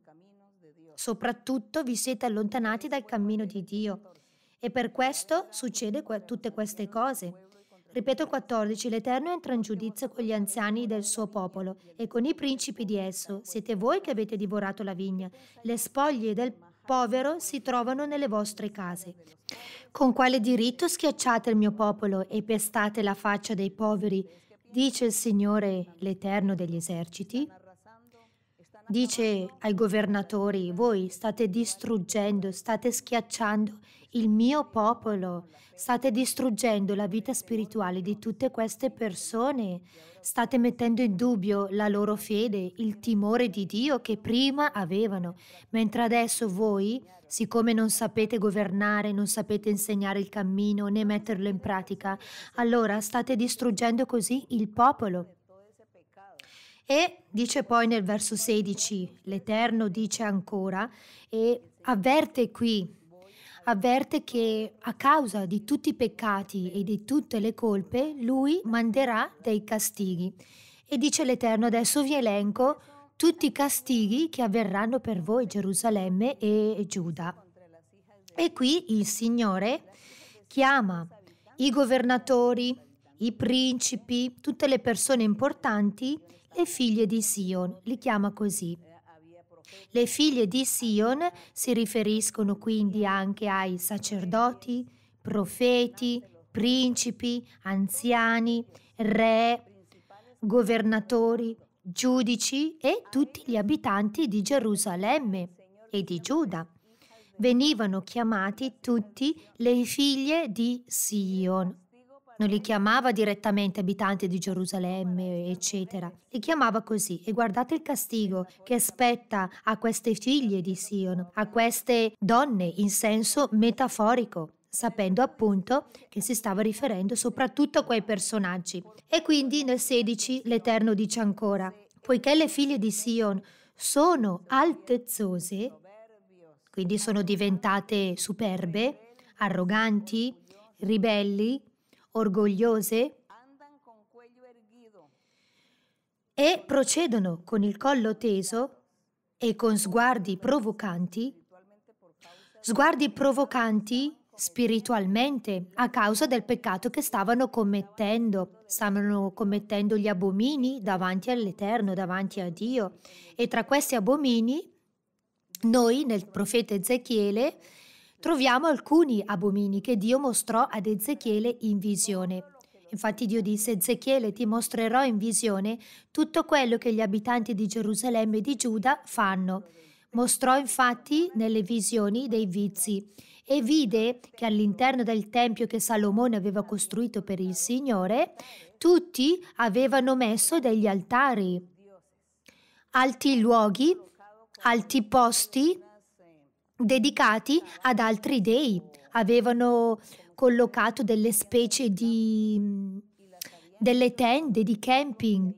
Soprattutto vi siete allontanati dal cammino di Dio e per questo succede que- tutte queste cose. Ripeto 14, l'Eterno entra in giudizio con gli anziani del suo popolo e con i principi di esso. Siete voi che avete divorato la vigna. Le spoglie del povero si trovano nelle vostre case. Con quale diritto schiacciate il mio popolo e pestate la faccia dei poveri Dice il Signore, l'Eterno degli eserciti, dice ai governatori, voi state distruggendo, state schiacciando il mio popolo, state distruggendo la vita spirituale di tutte queste persone, state mettendo in dubbio la loro fede, il timore di Dio che prima avevano, mentre adesso voi Siccome non sapete governare, non sapete insegnare il cammino né metterlo in pratica, allora state distruggendo così il popolo. E dice poi nel verso 16, l'Eterno dice ancora e avverte qui, avverte che a causa di tutti i peccati e di tutte le colpe, lui manderà dei castighi. E dice l'Eterno, adesso vi elenco tutti i castighi che avverranno per voi, Gerusalemme e Giuda. E qui il Signore chiama i governatori, i principi, tutte le persone importanti, le figlie di Sion, li chiama così. Le figlie di Sion si riferiscono quindi anche ai sacerdoti, profeti, principi, anziani, re, governatori, giudici e tutti gli abitanti di Gerusalemme e di Giuda. Venivano chiamati tutti le figlie di Sion non li chiamava direttamente abitanti di Gerusalemme, eccetera. Li chiamava così. E guardate il castigo che aspetta a queste figlie di Sion, a queste donne in senso metaforico sapendo appunto che si stava riferendo soprattutto a quei personaggi. E quindi nel 16 l'Eterno dice ancora, poiché le figlie di Sion sono altezzose, quindi sono diventate superbe, arroganti, ribelli, orgogliose e procedono con il collo teso e con sguardi provocanti, sguardi provocanti spiritualmente a causa del peccato che stavano commettendo. Stavano commettendo gli abomini davanti all'Eterno, davanti a Dio. E tra questi abomini, noi nel profeta Ezechiele troviamo alcuni abomini che Dio mostrò ad Ezechiele in visione. Infatti Dio disse, Ezechiele ti mostrerò in visione tutto quello che gli abitanti di Gerusalemme e di Giuda fanno. Mostrò infatti nelle visioni dei vizi e vide che all'interno del tempio che Salomone aveva costruito per il Signore, tutti avevano messo degli altari, alti luoghi, alti posti, dedicati ad altri dei. Avevano collocato delle specie di delle tende di camping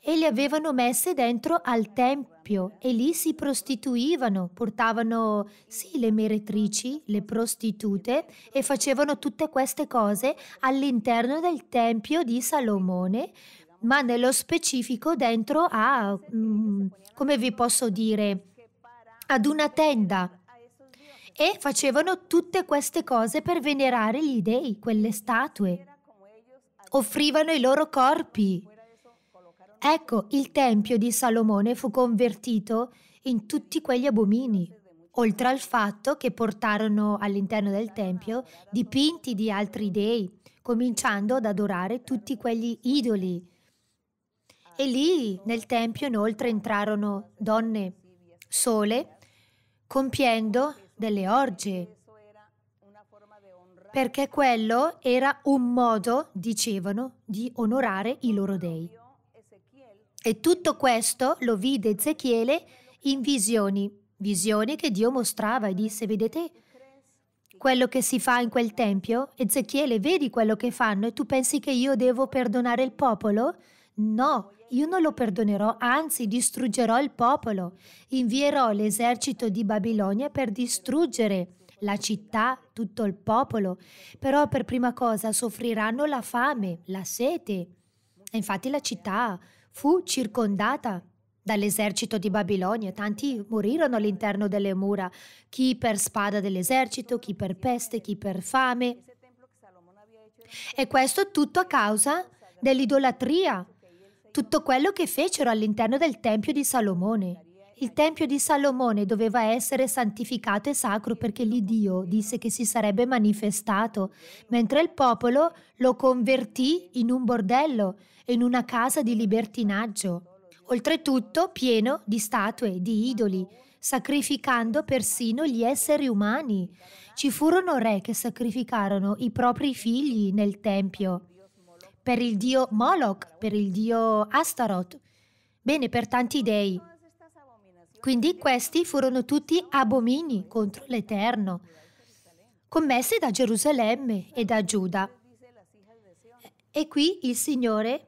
e le avevano messe dentro al tempio e lì si prostituivano, portavano sì le meretrici, le prostitute e facevano tutte queste cose all'interno del tempio di Salomone, ma nello specifico dentro a, mm, come vi posso dire, ad una tenda e facevano tutte queste cose per venerare gli dei, quelle statue. Offrivano i loro corpi. Ecco, il tempio di Salomone fu convertito in tutti quegli abomini, oltre al fatto che portarono all'interno del tempio dipinti di altri dei, cominciando ad adorare tutti quegli idoli. E lì nel tempio inoltre entrarono donne sole, compiendo delle orge, perché quello era un modo, dicevano, di onorare i loro dei. E tutto questo lo vide Ezechiele in visioni, visioni che Dio mostrava e disse, vedete quello che si fa in quel tempio? Ezechiele, vedi quello che fanno e tu pensi che io devo perdonare il popolo? No, io non lo perdonerò, anzi distruggerò il popolo. Invierò l'esercito di Babilonia per distruggere la città, tutto il popolo. Però per prima cosa soffriranno la fame, la sete. E infatti la città fu circondata dall'esercito di Babilonia. Tanti morirono all'interno delle mura, chi per spada dell'esercito, chi per peste, chi per fame. E questo tutto a causa dell'idolatria tutto quello che fecero all'interno del Tempio di Salomone. Il Tempio di Salomone doveva essere santificato e sacro perché lì Dio disse che si sarebbe manifestato, mentre il popolo lo convertì in un bordello, in una casa di libertinaggio. Oltretutto pieno di statue, di idoli, sacrificando persino gli esseri umani. Ci furono re che sacrificarono i propri figli nel Tempio per il dio Moloch, per il dio Astaroth, bene per tanti dei. Quindi questi furono tutti abomini contro l'Eterno, commessi da Gerusalemme e da Giuda. E qui il Signore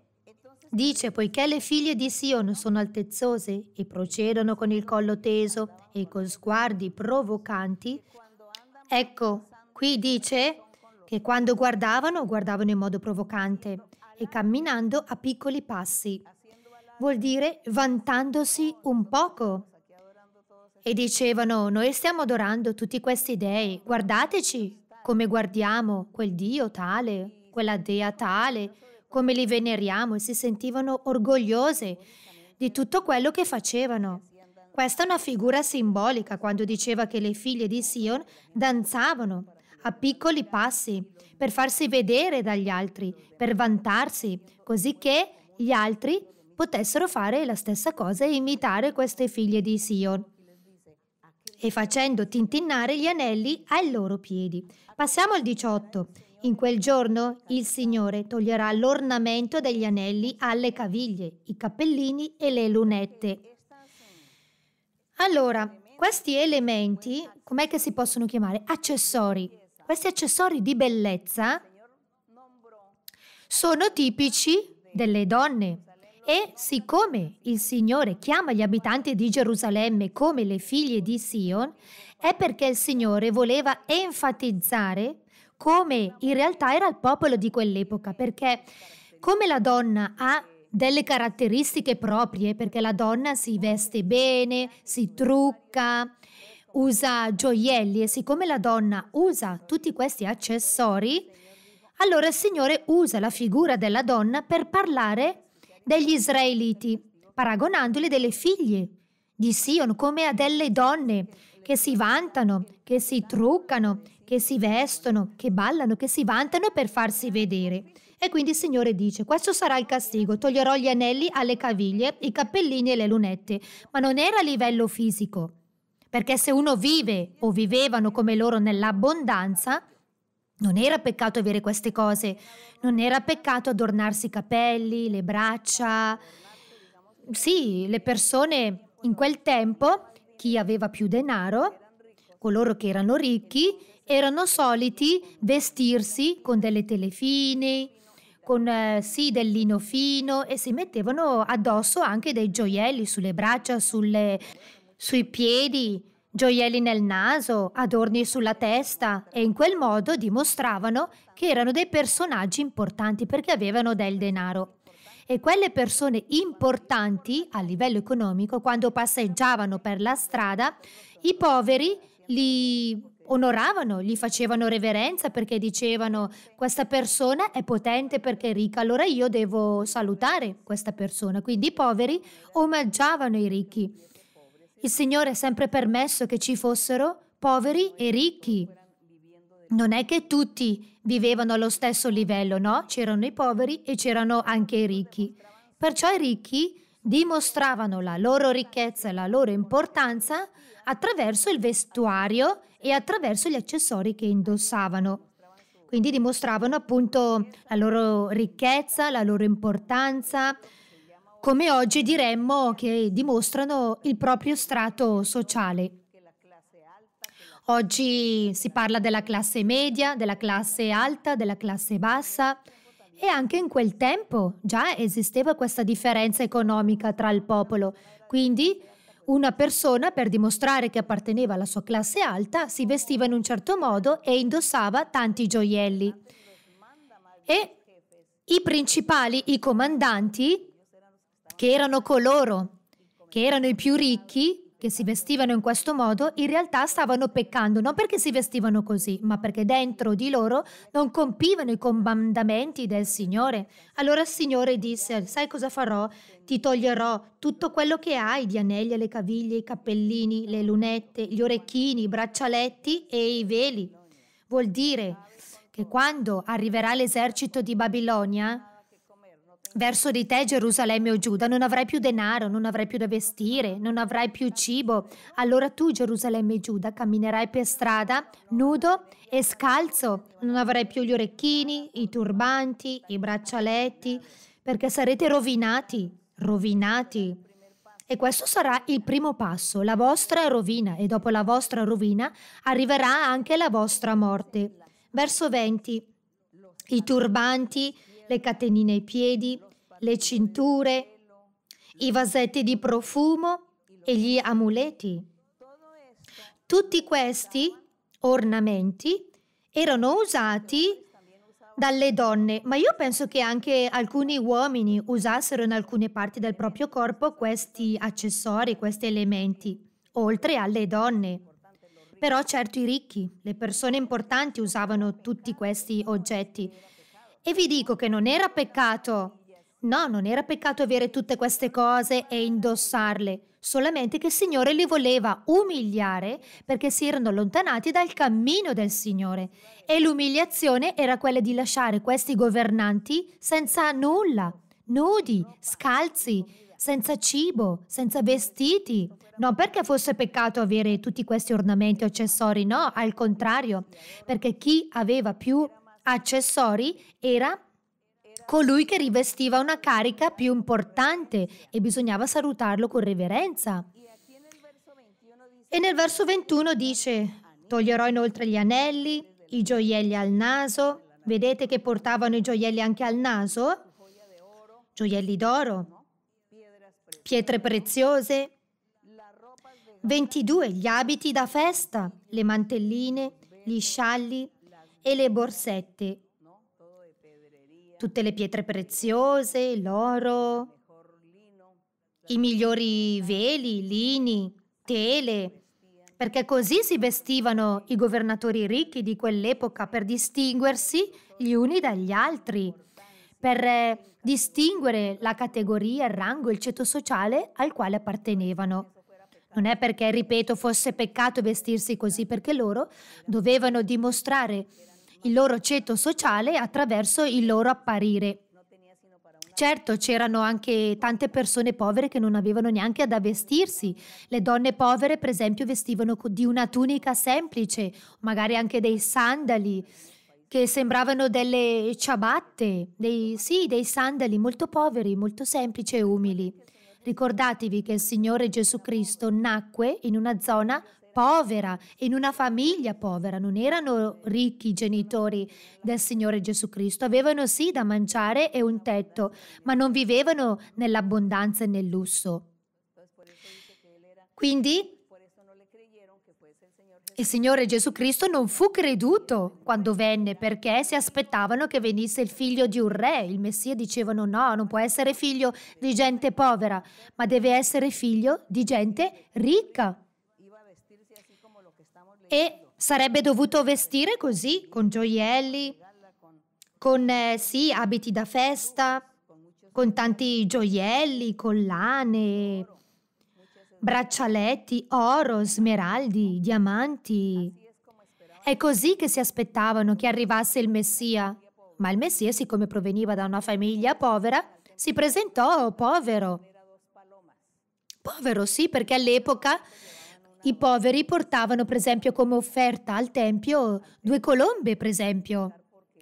dice, poiché le figlie di Sion sono altezzose e procedono con il collo teso e con sguardi provocanti, Ecco, qui dice che quando guardavano, guardavano in modo provocante e camminando a piccoli passi. Vuol dire vantandosi un poco. E dicevano, noi stiamo adorando tutti questi dei, guardateci come guardiamo quel Dio tale, quella Dea tale, come li veneriamo e si sentivano orgogliose di tutto quello che facevano. Questa è una figura simbolica quando diceva che le figlie di Sion danzavano a piccoli passi per farsi vedere dagli altri, per vantarsi, così che gli altri potessero fare la stessa cosa e imitare queste figlie di Sion e facendo tintinnare gli anelli ai loro piedi. Passiamo al 18. In quel giorno il Signore toglierà l'ornamento degli anelli alle caviglie, i cappellini e le lunette allora, questi elementi, com'è che si possono chiamare? Accessori. Questi accessori di bellezza sono tipici delle donne. E siccome il Signore chiama gli abitanti di Gerusalemme come le figlie di Sion, è perché il Signore voleva enfatizzare come in realtà era il popolo di quell'epoca, perché come la donna ha delle caratteristiche proprie perché la donna si veste bene, si trucca, usa gioielli e siccome la donna usa tutti questi accessori, allora il Signore usa la figura della donna per parlare degli israeliti, paragonandoli delle figlie di Sion come a delle donne che si vantano, che si truccano, che si vestono, che ballano, che si vantano per farsi vedere. E quindi il Signore dice, questo sarà il castigo, toglierò gli anelli alle caviglie, i cappellini e le lunette, ma non era a livello fisico, perché se uno vive o vivevano come loro nell'abbondanza, non era peccato avere queste cose, non era peccato adornarsi i capelli, le braccia. Sì, le persone in quel tempo, chi aveva più denaro, coloro che erano ricchi, erano soliti vestirsi con delle telefini, con eh, sì del lino fino e si mettevano addosso anche dei gioielli sulle braccia, sulle, sui piedi, gioielli nel naso, adorni sulla testa e in quel modo dimostravano che erano dei personaggi importanti perché avevano del denaro. E quelle persone importanti a livello economico, quando passeggiavano per la strada, i poveri li onoravano, gli facevano reverenza perché dicevano questa persona è potente perché è ricca, allora io devo salutare questa persona. Quindi i poveri omaggiavano i ricchi. Il Signore ha sempre permesso che ci fossero poveri e ricchi. Non è che tutti vivevano allo stesso livello, no? C'erano i poveri e c'erano anche i ricchi. Perciò i ricchi dimostravano la loro ricchezza e la loro importanza attraverso il vestuario e attraverso gli accessori che indossavano. Quindi dimostravano appunto la loro ricchezza, la loro importanza, come oggi diremmo che dimostrano il proprio strato sociale. Oggi si parla della classe media, della classe alta, della classe bassa e anche in quel tempo già esisteva questa differenza economica tra il popolo. Quindi una persona, per dimostrare che apparteneva alla sua classe alta, si vestiva in un certo modo e indossava tanti gioielli. E i principali, i comandanti, che erano coloro che erano i più ricchi, che si vestivano in questo modo, in realtà stavano peccando, non perché si vestivano così, ma perché dentro di loro non compivano i comandamenti del Signore. Allora il Signore disse, sai cosa farò? Ti toglierò tutto quello che hai di anelli le caviglie, i cappellini, le lunette, gli orecchini, i braccialetti e i veli. Vuol dire che quando arriverà l'esercito di Babilonia, Verso di te, Gerusalemme o Giuda, non avrai più denaro, non avrai più da vestire, non avrai più cibo. Allora tu, Gerusalemme e Giuda, camminerai per strada nudo e scalzo. Non avrai più gli orecchini, i turbanti, i braccialetti, perché sarete rovinati, rovinati. E questo sarà il primo passo, la vostra rovina, e dopo la vostra rovina arriverà anche la vostra morte. Verso 20. I turbanti le catenine ai piedi, le cinture, i vasetti di profumo e gli amuleti. Tutti questi ornamenti erano usati dalle donne, ma io penso che anche alcuni uomini usassero in alcune parti del proprio corpo questi accessori, questi elementi, oltre alle donne. Però certo i ricchi, le persone importanti usavano tutti questi oggetti. E vi dico che non era peccato, no, non era peccato avere tutte queste cose e indossarle, solamente che il Signore li voleva umiliare perché si erano allontanati dal cammino del Signore e l'umiliazione era quella di lasciare questi governanti senza nulla, nudi, scalzi, senza cibo, senza vestiti. Non perché fosse peccato avere tutti questi ornamenti o accessori, no, al contrario, perché chi aveva più accessori era colui che rivestiva una carica più importante e bisognava salutarlo con reverenza. E nel verso 21 dice, toglierò inoltre gli anelli, i gioielli al naso. Vedete che portavano i gioielli anche al naso? Gioielli d'oro, pietre preziose. 22. Gli abiti da festa, le mantelline, gli scialli e le borsette. Tutte le pietre preziose, l'oro, i migliori veli, lini, tele, perché così si vestivano i governatori ricchi di quell'epoca per distinguersi gli uni dagli altri, per eh, distinguere la categoria, il rango, il ceto sociale al quale appartenevano. Non è perché, ripeto, fosse peccato vestirsi così, perché loro dovevano dimostrare il loro ceto sociale attraverso il loro apparire. Certo, c'erano anche tante persone povere che non avevano neanche da vestirsi. Le donne povere, per esempio, vestivano di una tunica semplice, magari anche dei sandali che sembravano delle ciabatte, dei, sì, dei sandali molto poveri, molto semplici e umili. Ricordatevi che il Signore Gesù Cristo nacque in una zona povera, in una famiglia povera, non erano ricchi i genitori del Signore Gesù Cristo, avevano sì da mangiare e un tetto, ma non vivevano nell'abbondanza e nel lusso. Quindi il Signore Gesù Cristo non fu creduto quando venne perché si aspettavano che venisse il figlio di un re. Il Messia dicevano no, non può essere figlio di gente povera, ma deve essere figlio di gente ricca e sarebbe dovuto vestire così, con gioielli, con eh, sì, abiti da festa, con tanti gioielli, collane, braccialetti, oro, smeraldi, diamanti. È così che si aspettavano che arrivasse il Messia. Ma il Messia, siccome proveniva da una famiglia povera, si presentò povero. Povero sì, perché all'epoca i poveri portavano, per esempio, come offerta al Tempio due colombe, per esempio,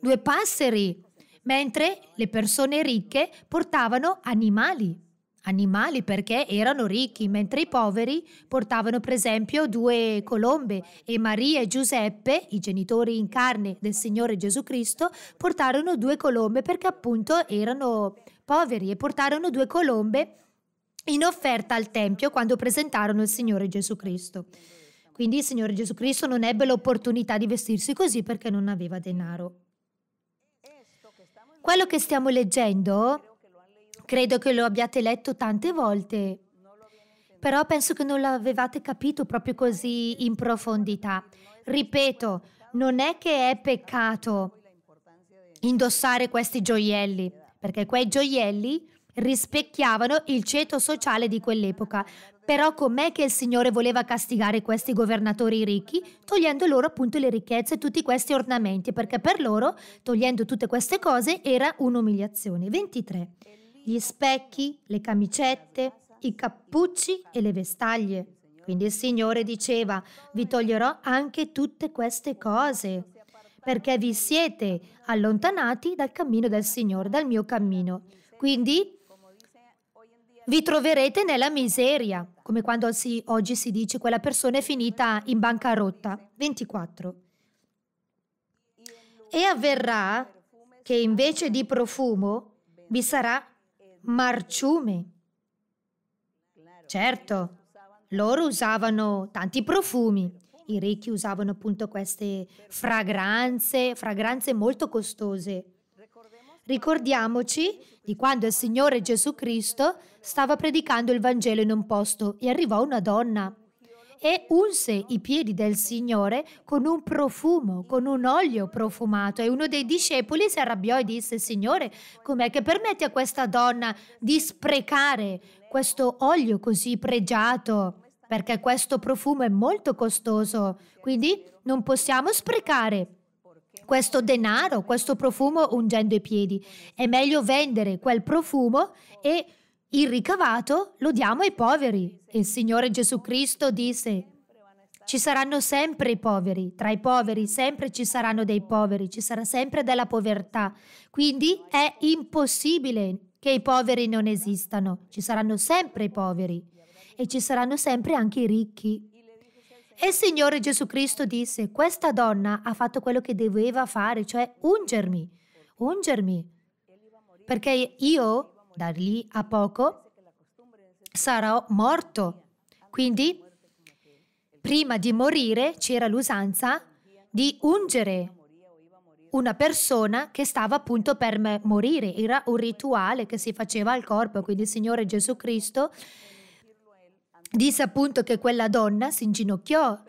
due passeri, mentre le persone ricche portavano animali. Animali perché erano ricchi, mentre i poveri portavano per esempio due colombe e Maria e Giuseppe, i genitori in carne del Signore Gesù Cristo, portarono due colombe perché appunto erano poveri e portarono due colombe in offerta al Tempio quando presentarono il Signore Gesù Cristo. Quindi il Signore Gesù Cristo non ebbe l'opportunità di vestirsi così perché non aveva denaro. Quello che stiamo leggendo, credo che lo abbiate letto tante volte, però penso che non l'avevate capito proprio così in profondità. Ripeto, non è che è peccato indossare questi gioielli, perché quei gioielli rispecchiavano il ceto sociale di quell'epoca. Però com'è che il Signore voleva castigare questi governatori ricchi? Togliendo loro appunto le ricchezze e tutti questi ornamenti, perché per loro, togliendo tutte queste cose, era un'umiliazione. 23. Gli specchi, le camicette, i cappucci e le vestaglie. Quindi il Signore diceva, vi toglierò anche tutte queste cose, perché vi siete allontanati dal cammino del Signore, dal mio cammino. Quindi vi troverete nella miseria, come quando si, oggi si dice quella persona è finita in bancarotta. 24. E avverrà che invece di profumo vi sarà marciume. Certo, loro usavano tanti profumi I ricchi usavano appunto queste fragranze, fragranze molto costose. Ricordiamoci di quando il Signore Gesù Cristo stava predicando il Vangelo in un posto e arrivò una donna e unse i piedi del Signore con un profumo, con un olio profumato. E uno dei discepoli si arrabbiò e disse, Signore, com'è che permetti a questa donna di sprecare questo olio così pregiato? Perché questo profumo è molto costoso, quindi non possiamo sprecare questo denaro, questo profumo ungendo i piedi. È meglio vendere quel profumo e il ricavato lo diamo ai poveri. Il Signore Gesù Cristo disse, ci saranno sempre i poveri, tra i poveri sempre ci saranno dei poveri, ci sarà sempre della povertà. Quindi è impossibile che i poveri non esistano, ci saranno sempre i poveri e ci saranno sempre anche i ricchi. E il Signore Gesù Cristo disse, questa donna ha fatto quello che doveva fare, cioè ungermi, ungermi, perché io da lì a poco sarò morto. Quindi, prima di morire c'era l'usanza di ungere una persona che stava appunto per morire. Era un rituale che si faceva al corpo. Quindi il Signore Gesù Cristo disse appunto che quella donna si inginocchiò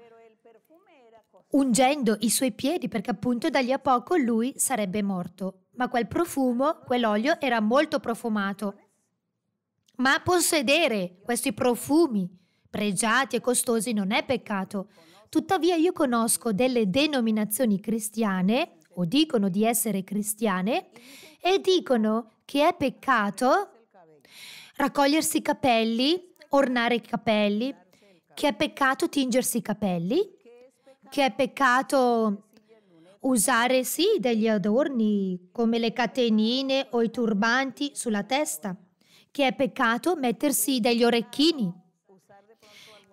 ungendo i suoi piedi perché appunto da lì a poco lui sarebbe morto ma quel profumo, quell'olio era molto profumato. Ma possedere questi profumi pregiati e costosi non è peccato. Tuttavia io conosco delle denominazioni cristiane, o dicono di essere cristiane, e dicono che è peccato raccogliersi i capelli, ornare i capelli, che è peccato tingersi i capelli, che è peccato usare sì degli adorni come le catenine o i turbanti sulla testa, che è peccato mettersi degli orecchini,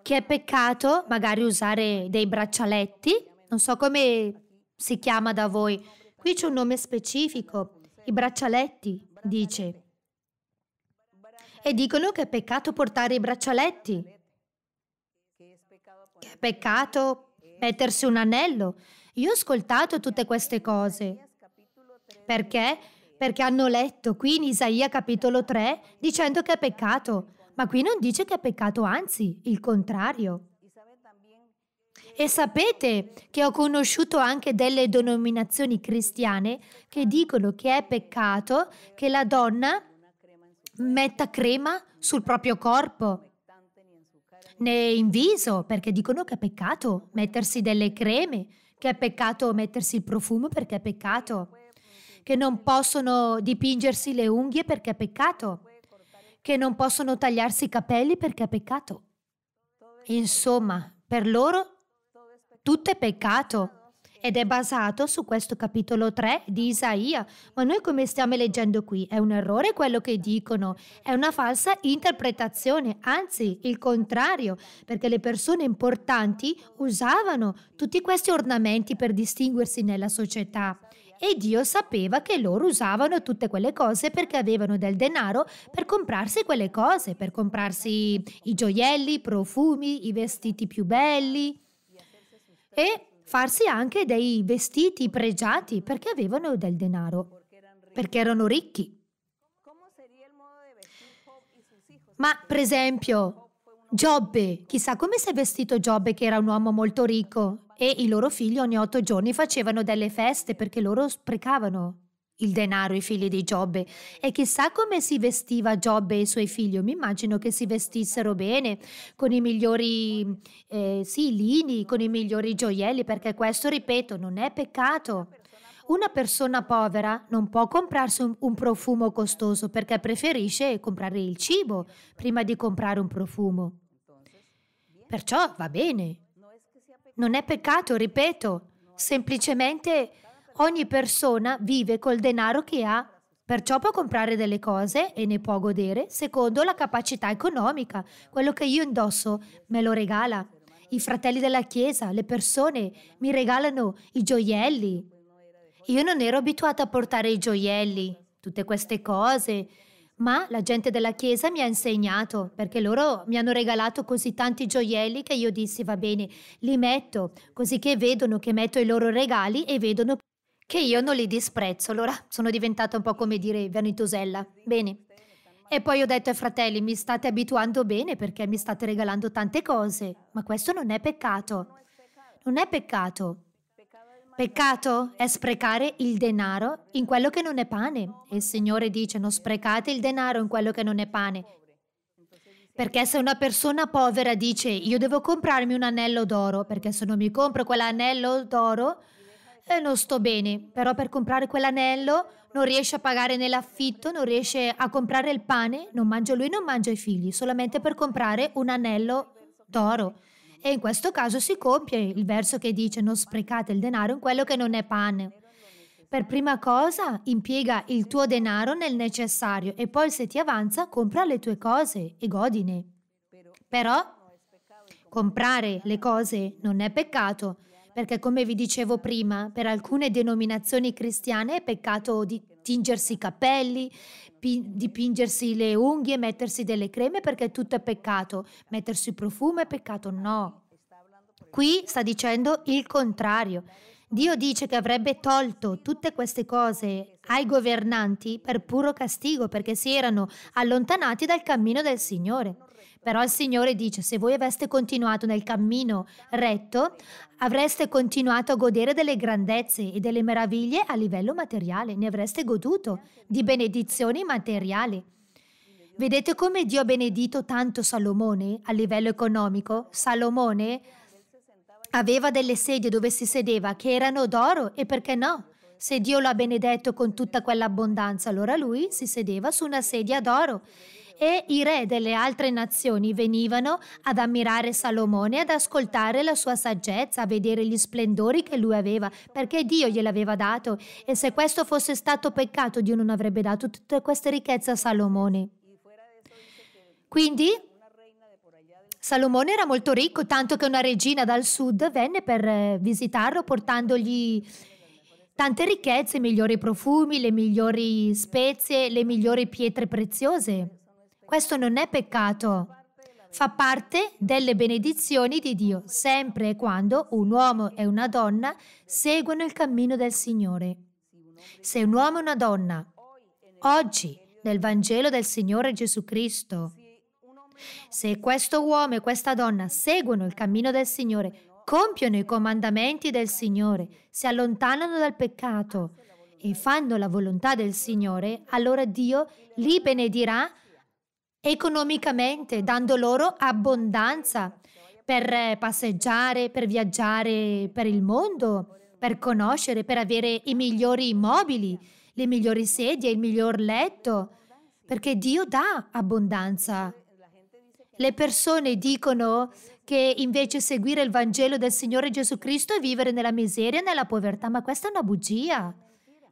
che è peccato magari usare dei braccialetti, non so come si chiama da voi, qui c'è un nome specifico, i braccialetti, dice. E dicono che è peccato portare i braccialetti, che è peccato mettersi un anello, io ho ascoltato tutte queste cose. Perché? Perché hanno letto qui in Isaia capitolo 3 dicendo che è peccato, ma qui non dice che è peccato, anzi, il contrario. E sapete che ho conosciuto anche delle denominazioni cristiane che dicono che è peccato che la donna metta crema sul proprio corpo né in viso, perché dicono che è peccato mettersi delle creme che è peccato mettersi il profumo perché è peccato, che non possono dipingersi le unghie perché è peccato, che non possono tagliarsi i capelli perché è peccato. Insomma, per loro tutto è peccato ed è basato su questo capitolo 3 di Isaia. Ma noi come stiamo leggendo qui? È un errore quello che dicono, è una falsa interpretazione, anzi il contrario, perché le persone importanti usavano tutti questi ornamenti per distinguersi nella società. E Dio sapeva che loro usavano tutte quelle cose perché avevano del denaro per comprarsi quelle cose, per comprarsi i gioielli, i profumi, i vestiti più belli. E farsi anche dei vestiti pregiati perché avevano del denaro, perché erano ricchi. Ma per esempio, Giobbe, chissà come si è vestito Giobbe che era un uomo molto ricco e i loro figli ogni otto giorni facevano delle feste perché loro sprecavano il denaro i figli di Giobbe e chissà come si vestiva Giobbe e i suoi figli. Mi immagino che si vestissero bene, con i migliori eh, sì, lini, con i migliori gioielli, perché questo, ripeto, non è peccato. Una persona povera non può comprarsi un, un profumo costoso perché preferisce comprare il cibo prima di comprare un profumo. Perciò va bene. Non è peccato, ripeto, semplicemente Ogni persona vive col denaro che ha, perciò può comprare delle cose e ne può godere secondo la capacità economica. Quello che io indosso me lo regala. I fratelli della Chiesa, le persone mi regalano i gioielli. Io non ero abituata a portare i gioielli, tutte queste cose, Ma la gente della chiesa mi ha insegnato, perché loro mi hanno regalato così tanti gioielli che io dissi va bene, li metto, così che vedono che metto i loro regali e vedono che io non li disprezzo. Allora sono diventata un po' come dire vanitosella. Bene. E poi ho detto ai fratelli, mi state abituando bene perché mi state regalando tante cose, ma questo non è peccato. Non è peccato. Peccato è sprecare il denaro in quello che non è pane. E il Signore dice non sprecate il denaro in quello che non è pane. Perché se una persona povera dice io devo comprarmi un anello d'oro, perché se non mi compro quell'anello d'oro eh, non sto bene, però per comprare quell'anello non riesce a pagare nell'affitto, non riesce a comprare il pane, non mangia lui, non mangia i figli, solamente per comprare un anello d'oro. E in questo caso si compie il verso che dice non sprecate il denaro in quello che non è pane. Per prima cosa impiega il tuo denaro nel necessario e poi se ti avanza compra le tue cose e godine. Però comprare le cose non è peccato, perché come vi dicevo prima, per alcune denominazioni cristiane è peccato di tingersi i capelli, dipingersi le unghie, mettersi delle creme perché tutto è peccato, mettersi profumo è peccato, no. Qui sta dicendo il contrario. Dio dice che avrebbe tolto tutte queste cose ai governanti per puro castigo perché si erano allontanati dal cammino del Signore. Però il Signore dice, se voi aveste continuato nel cammino retto, avreste continuato a godere delle grandezze e delle meraviglie a livello materiale, ne avreste goduto di benedizioni materiali. Vedete come Dio ha benedito tanto Salomone a livello economico? Salomone aveva delle sedie dove si sedeva che erano d'oro e perché no? Se Dio lo ha benedetto con tutta quell'abbondanza, allora lui si sedeva su una sedia d'oro e i re delle altre nazioni venivano ad ammirare Salomone, ad ascoltare la sua saggezza, a vedere gli splendori che lui aveva, perché Dio gliel'aveva dato e se questo fosse stato peccato Dio non avrebbe dato tutte queste ricchezze a Salomone. Quindi Salomone era molto ricco, tanto che una regina dal sud venne per eh, visitarlo portandogli tante ricchezze, i migliori profumi, le migliori spezie, le migliori pietre preziose. Questo non è peccato. Fa parte delle benedizioni di Dio, sempre e quando un uomo e una donna seguono il cammino del Signore. Se un uomo e una donna, oggi, nel Vangelo del Signore Gesù Cristo, se questo uomo e questa donna seguono il cammino del Signore, compiono i comandamenti del Signore, si allontanano dal peccato e fanno la volontà del Signore, allora Dio li benedirà economicamente, dando loro abbondanza per passeggiare, per viaggiare per il mondo, per conoscere, per avere i migliori mobili, le migliori sedie, il miglior letto, perché Dio dà abbondanza. Le persone dicono che invece seguire il Vangelo del Signore Gesù Cristo è vivere nella miseria e nella povertà, ma questa è una bugia.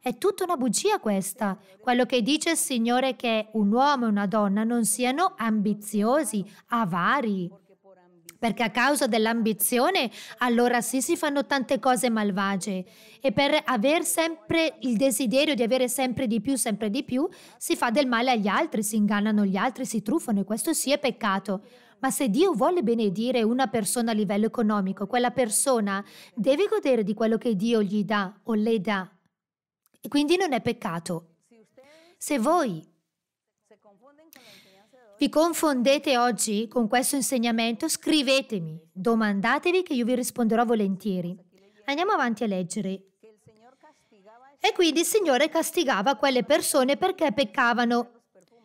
È tutta una bugia questa. Quello che dice il Signore è che un uomo e una donna non siano ambiziosi, avari. Perché a causa dell'ambizione allora sì si fanno tante cose malvagie e per aver sempre il desiderio di avere sempre di più, sempre di più, si fa del male agli altri, si ingannano gli altri, si truffano e questo sì è peccato. Ma se Dio vuole benedire una persona a livello economico, quella persona deve godere di quello che Dio gli dà o le dà e quindi non è peccato. Se voi vi confondete oggi con questo insegnamento, scrivetemi, domandatevi che io vi risponderò volentieri. Andiamo avanti a leggere. E quindi il Signore castigava quelle persone perché peccavano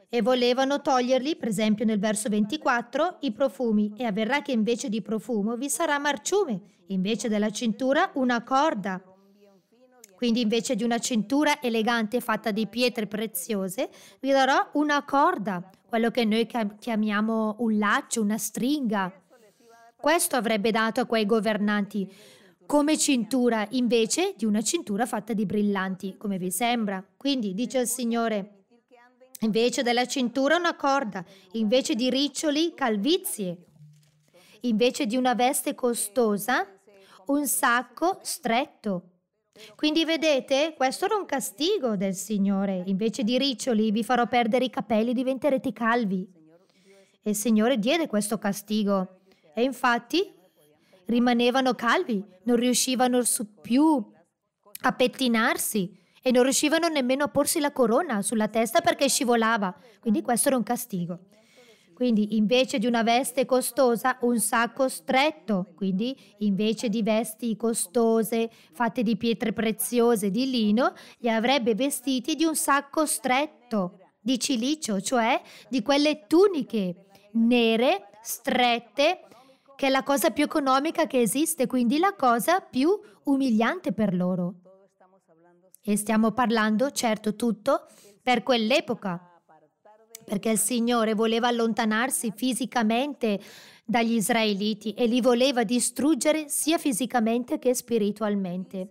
e volevano toglierli, per esempio nel verso 24, i profumi, e avverrà che invece di profumo vi sarà marciume, invece della cintura una corda quindi invece di una cintura elegante fatta di pietre preziose, vi darò una corda, quello che noi chiamiamo un laccio, una stringa. Questo avrebbe dato a quei governanti come cintura invece di una cintura fatta di brillanti, come vi sembra. Quindi dice il Signore, invece della cintura una corda, invece di riccioli calvizie, invece di una veste costosa un sacco stretto Quindi vedete, questo era un castigo del Signore. Invece di riccioli vi farò perdere i capelli diventerete calvi. E il Signore diede questo castigo. E infatti rimanevano calvi, non riuscivano più a pettinarsi e non riuscivano nemmeno a porsi la corona sulla testa perché scivolava. Quindi questo era un castigo. Quindi invece di una veste costosa, un sacco stretto. Quindi invece di vesti costose fatte di pietre preziose di lino, li avrebbe vestiti di un sacco stretto, di cilicio, cioè di quelle tuniche nere, strette, che è la cosa più economica che esiste, quindi la cosa più umiliante per loro. E stiamo parlando, certo, tutto per quell'epoca perché il Signore voleva allontanarsi fisicamente dagli israeliti e li voleva distruggere sia fisicamente che spiritualmente.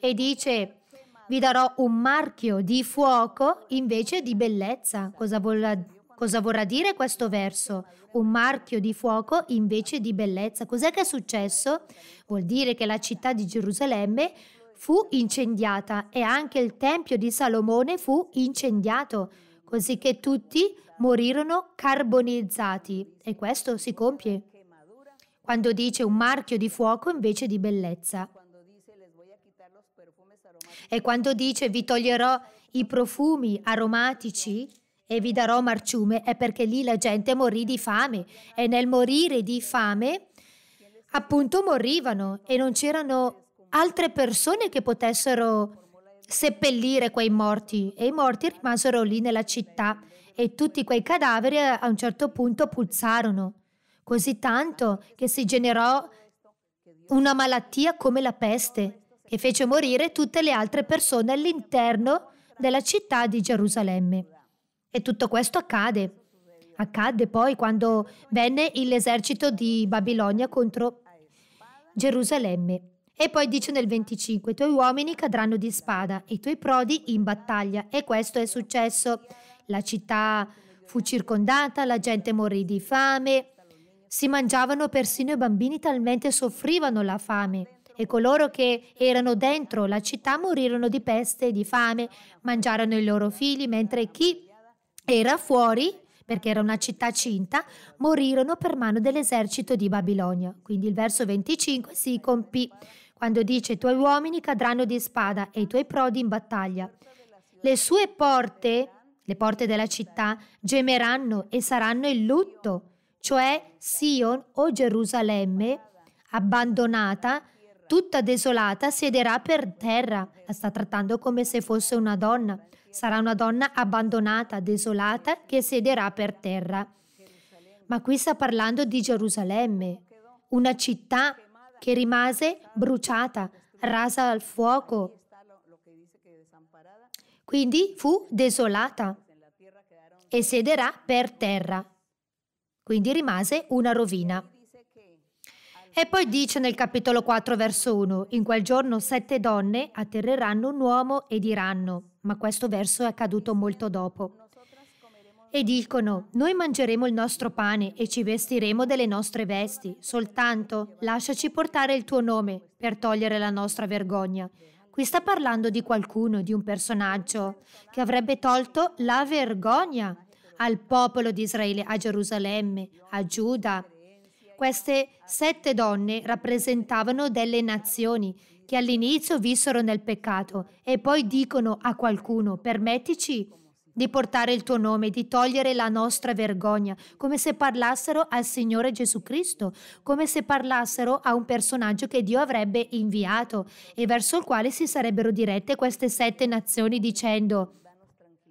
E dice, vi darò un marchio di fuoco invece di bellezza. Cosa vorrà, cosa vorrà dire questo verso? Un marchio di fuoco invece di bellezza. Cos'è che è successo? Vuol dire che la città di Gerusalemme fu incendiata e anche il Tempio di Salomone fu incendiato così che tutti morirono carbonizzati e questo si compie quando dice un marchio di fuoco invece di bellezza. E quando dice vi toglierò i profumi aromatici e vi darò marciume è perché lì la gente morì di fame e nel morire di fame appunto morivano e non c'erano altre persone che potessero seppellire quei morti e i morti rimasero lì nella città e tutti quei cadaveri a un certo punto puzzarono, così tanto che si generò una malattia come la peste che fece morire tutte le altre persone all'interno della città di Gerusalemme. E tutto questo accade. Accadde poi quando venne l'esercito di Babilonia contro Gerusalemme. E poi dice nel 25, i tuoi uomini cadranno di spada e i tuoi prodi in battaglia. E questo è successo. La città fu circondata, la gente morì di fame, si mangiavano persino i bambini talmente soffrivano la fame. E coloro che erano dentro la città morirono di peste e di fame, mangiarono i loro figli, mentre chi era fuori perché era una città cinta, morirono per mano dell'esercito di Babilonia. Quindi il verso 25 si compì quando dice i tuoi uomini cadranno di spada e i tuoi prodi in battaglia. Le sue porte, le porte della città, gemeranno e saranno in lutto, cioè Sion o Gerusalemme, abbandonata, tutta desolata, siederà per terra. La sta trattando come se fosse una donna. Sarà una donna abbandonata, desolata, che siederà per terra. Ma qui sta parlando di Gerusalemme, una città che rimase bruciata, rasa al fuoco. Quindi fu desolata e siederà per terra. Quindi rimase una rovina. E poi dice nel capitolo 4, verso 1, in quel giorno sette donne atterreranno un uomo e diranno, ma questo verso è accaduto molto dopo e dicono, noi mangeremo il nostro pane e ci vestiremo delle nostre vesti, soltanto lasciaci portare il tuo nome per togliere la nostra vergogna. Qui sta parlando di qualcuno, di un personaggio che avrebbe tolto la vergogna al popolo di Israele, a Gerusalemme, a Giuda. Queste sette donne rappresentavano delle nazioni che all'inizio vissero nel peccato e poi dicono a qualcuno, permettici di portare il tuo nome, di togliere la nostra vergogna, come se parlassero al Signore Gesù Cristo, come se parlassero a un personaggio che Dio avrebbe inviato e verso il quale si sarebbero dirette queste sette nazioni dicendo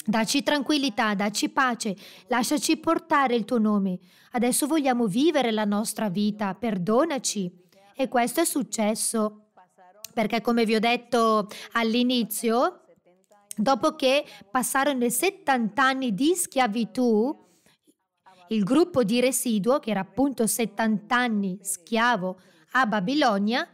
Dacci tranquillità, dacci pace, lasciaci portare il tuo nome. Adesso vogliamo vivere la nostra vita, perdonaci. E questo è successo perché come vi ho detto all'inizio, Dopo che passarono i 70 anni di schiavitù, il gruppo di residuo, che era appunto 70 anni schiavo a Babilonia,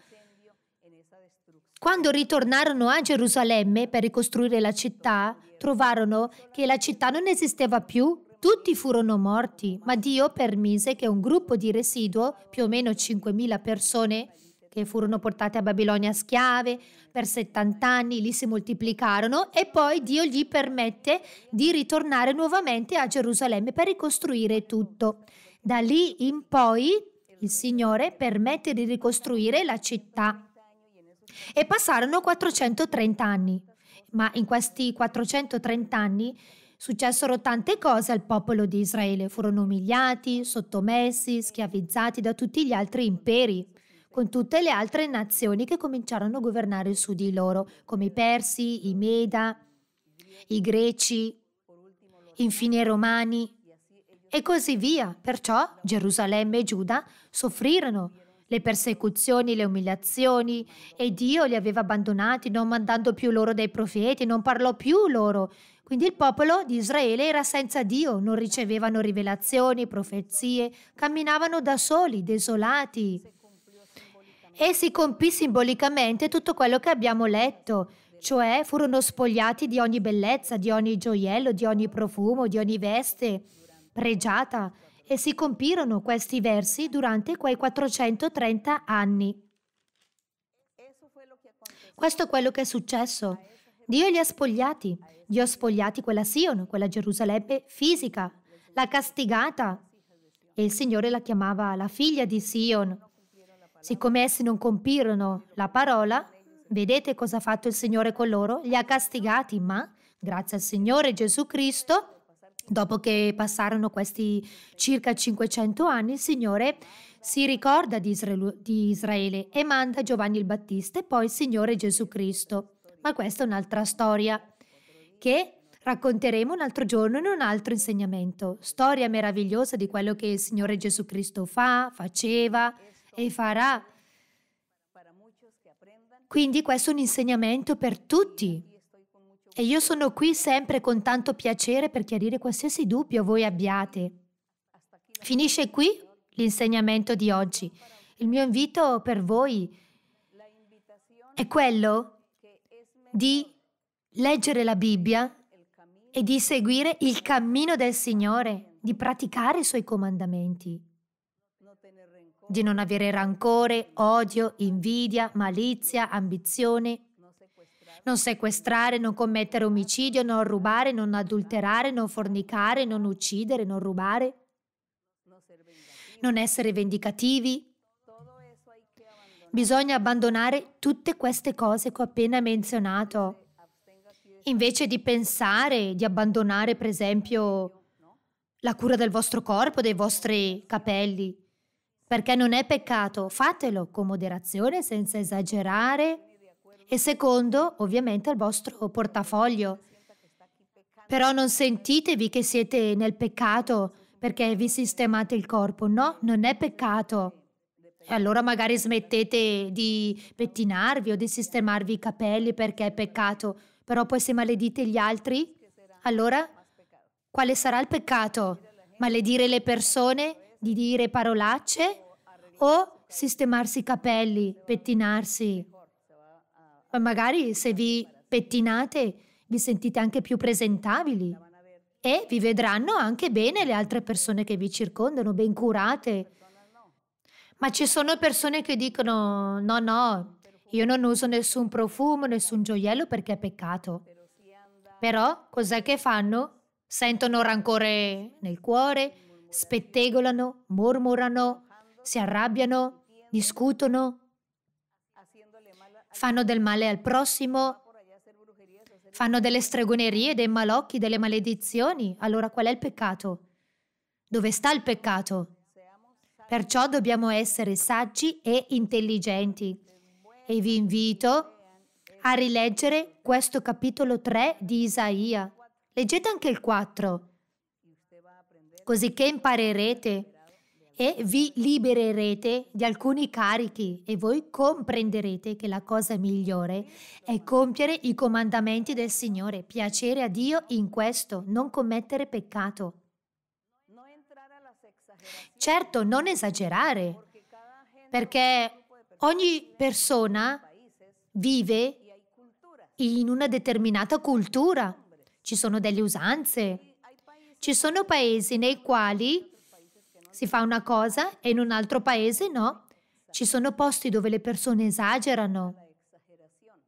quando ritornarono a Gerusalemme per ricostruire la città, trovarono che la città non esisteva più, tutti furono morti, ma Dio permise che un gruppo di residuo, più o meno 5.000 persone, che furono portate a Babilonia schiave per 70 anni, lì si moltiplicarono e poi Dio gli permette di ritornare nuovamente a Gerusalemme per ricostruire tutto. Da lì in poi il Signore permette di ricostruire la città. E passarono 430 anni, ma in questi 430 anni successero tante cose al popolo di Israele. Furono umiliati, sottomessi, schiavizzati da tutti gli altri imperi, con tutte le altre nazioni che cominciarono a governare su di loro, come i Persi, i Meda, i Greci, infine i Romani e così via. Perciò Gerusalemme e Giuda soffrirono le persecuzioni, le umiliazioni e Dio li aveva abbandonati, non mandando più loro dei profeti, non parlò più loro. Quindi il popolo di Israele era senza Dio, non ricevevano rivelazioni, profezie, camminavano da soli, desolati. E si compì simbolicamente tutto quello che abbiamo letto, cioè furono spogliati di ogni bellezza, di ogni gioiello, di ogni profumo, di ogni veste pregiata e si compirono questi versi durante quei 430 anni. Questo è quello che è successo. Dio li ha spogliati. Dio ha spogliati quella Sion, quella Gerusalemme fisica. L'ha castigata. E il Signore la chiamava la figlia di Sion. Siccome essi non compirono la parola, vedete cosa ha fatto il Signore con loro? Li ha castigati, ma grazie al Signore Gesù Cristo, Dopo che passarono questi circa 500 anni, il Signore si ricorda di Israele, di Israele, e manda Giovanni il Battista e poi il Signore Gesù Cristo. Ma questa è un'altra storia che racconteremo un altro giorno in un altro insegnamento. Storia meravigliosa di quello che il Signore Gesù Cristo fa, faceva e farà. Quindi questo è un insegnamento per tutti, e io sono qui sempre con tanto piacere per chiarire qualsiasi dubbio voi abbiate. Finisce qui l'insegnamento di oggi. Il mio invito per voi è quello di leggere la Bibbia e di seguire il cammino del Signore, di praticare i suoi comandamenti, di non avere rancore, odio, invidia, malizia, ambizione, non sequestrare, non commettere omicidio, non rubare, non adulterare, non fornicare, non uccidere, non rubare, non essere vendicativi. Bisogna abbandonare tutte queste cose che ho appena menzionato. Invece di pensare di abbandonare, per esempio, la cura del vostro corpo, dei vostri capelli, perché non è peccato, fatelo con moderazione, senza esagerare e secondo, ovviamente, il vostro portafoglio. Però non sentitevi che siete nel peccato perché vi sistemate il corpo. No, non è peccato. E allora magari smettete di pettinarvi o di sistemarvi i capelli perché è peccato. Però poi se maledite gli altri, allora quale sarà il peccato? Maledire le persone, di dire parolacce o sistemarsi i capelli, pettinarsi? magari se vi pettinate vi sentite anche più presentabili e vi vedranno anche bene le altre persone che vi circondano, ben curate. Ma ci sono persone che dicono no, no, io non uso nessun profumo, nessun gioiello perché è peccato. Però cos'è che fanno? Sentono rancore nel cuore, spettegolano, mormorano, si arrabbiano, discutono, fanno del male al prossimo, fanno delle stregonerie, dei malocchi, delle maledizioni. Allora qual è il peccato? Dove sta il peccato? Perciò dobbiamo essere saggi e intelligenti. E vi invito a rileggere questo capitolo 3 di Isaia. Leggete anche il 4, così che imparerete e vi libererete di alcuni carichi e voi comprenderete che la cosa migliore è compiere i comandamenti del Signore, piacere a Dio in questo, non commettere peccato. Certo, non esagerare, perché ogni persona vive in una determinata cultura, ci sono delle usanze, ci sono paesi nei quali si fa una cosa e in un altro paese no. Ci sono posti dove le persone esagerano.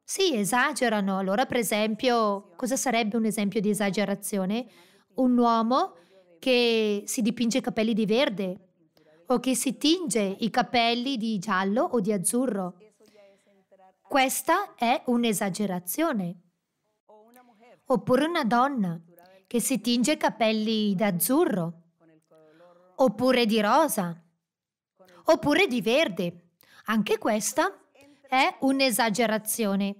Sì, esagerano. Allora, per esempio, cosa sarebbe un esempio di esagerazione? Un uomo che si dipinge i capelli di verde o che si tinge i capelli di giallo o di azzurro. Questa è un'esagerazione. Oppure una donna che si tinge i capelli d'azzurro, oppure di rosa, oppure di verde. Anche questa è un'esagerazione.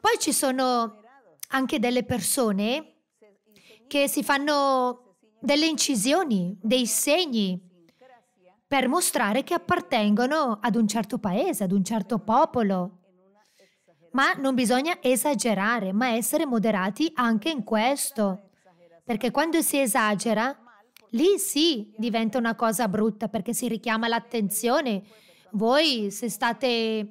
Poi ci sono anche delle persone che si fanno delle incisioni, dei segni per mostrare che appartengono ad un certo paese, ad un certo popolo. Ma non bisogna esagerare, ma essere moderati anche in questo. Perché quando si esagera, lì sì diventa una cosa brutta perché si richiama l'attenzione. Voi se state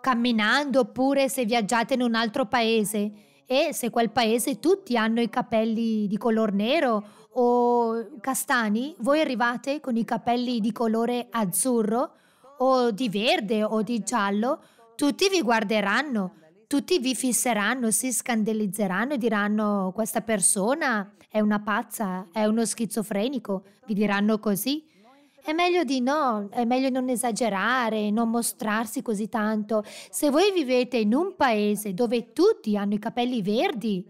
camminando oppure se viaggiate in un altro paese e se quel paese tutti hanno i capelli di color nero o castani, voi arrivate con i capelli di colore azzurro o di verde o di giallo, tutti vi guarderanno, tutti vi fisseranno, si scandalizzeranno e diranno questa persona è una pazza, è uno schizofrenico, vi diranno così. È meglio di no, è meglio non esagerare, non mostrarsi così tanto. Se voi vivete in un paese dove tutti hanno i capelli verdi,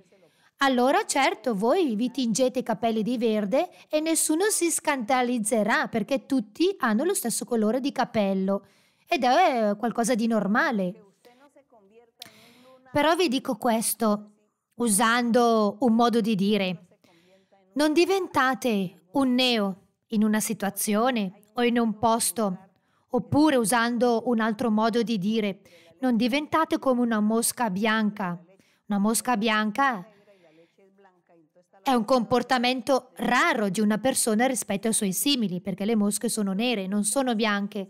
allora certo voi vi tingete i capelli di verde e nessuno si scandalizzerà perché tutti hanno lo stesso colore di capello ed è qualcosa di normale. Però vi dico questo usando un modo di dire. Non diventate un neo in una situazione o in un posto, oppure usando un altro modo di dire, non diventate come una mosca bianca. Una mosca bianca è un comportamento raro di una persona rispetto ai suoi simili, perché le mosche sono nere, non sono bianche.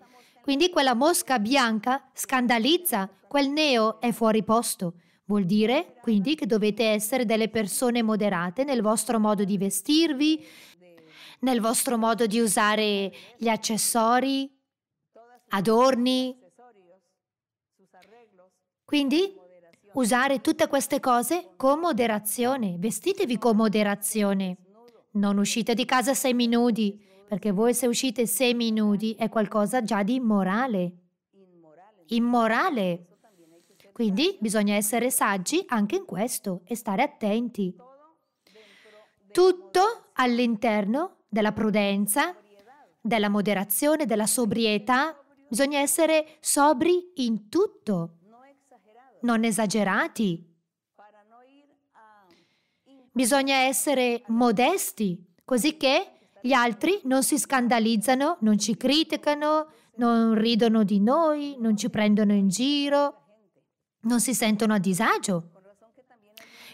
Quindi quella mosca bianca scandalizza, quel neo è fuori posto. Vuol dire quindi che dovete essere delle persone moderate nel vostro modo di vestirvi, nel vostro modo di usare gli accessori, adorni. Quindi usare tutte queste cose con moderazione. Vestitevi con moderazione. Non uscite di casa seminudi, perché voi se uscite seminudi è qualcosa già di immorale. Immorale. Quindi bisogna essere saggi anche in questo e stare attenti. Tutto all'interno della prudenza, della moderazione, della sobrietà. Bisogna essere sobri in tutto non esagerati. Bisogna essere modesti, così che gli altri non si scandalizzano, non ci criticano, non ridono di noi, non ci prendono in giro, non si sentono a disagio.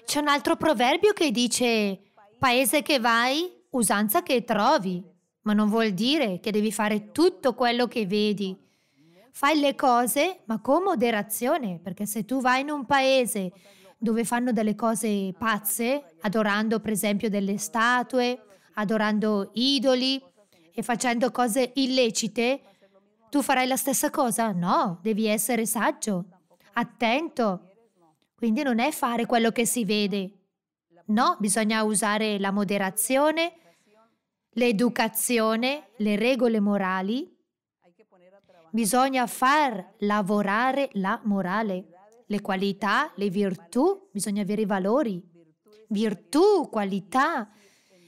C'è un altro proverbio che dice paese che vai, usanza che trovi, ma non vuol dire che devi fare tutto quello che vedi fai le cose ma con moderazione, perché se tu vai in un paese dove fanno delle cose pazze, adorando per esempio delle statue, adorando idoli e facendo cose illecite, tu farai la stessa cosa? No, devi essere saggio, attento. Quindi non è fare quello che si vede. No, bisogna usare la moderazione, l'educazione, le regole morali Bisogna far lavorare la morale, le qualità, le virtù, bisogna avere i valori. Virtù, qualità.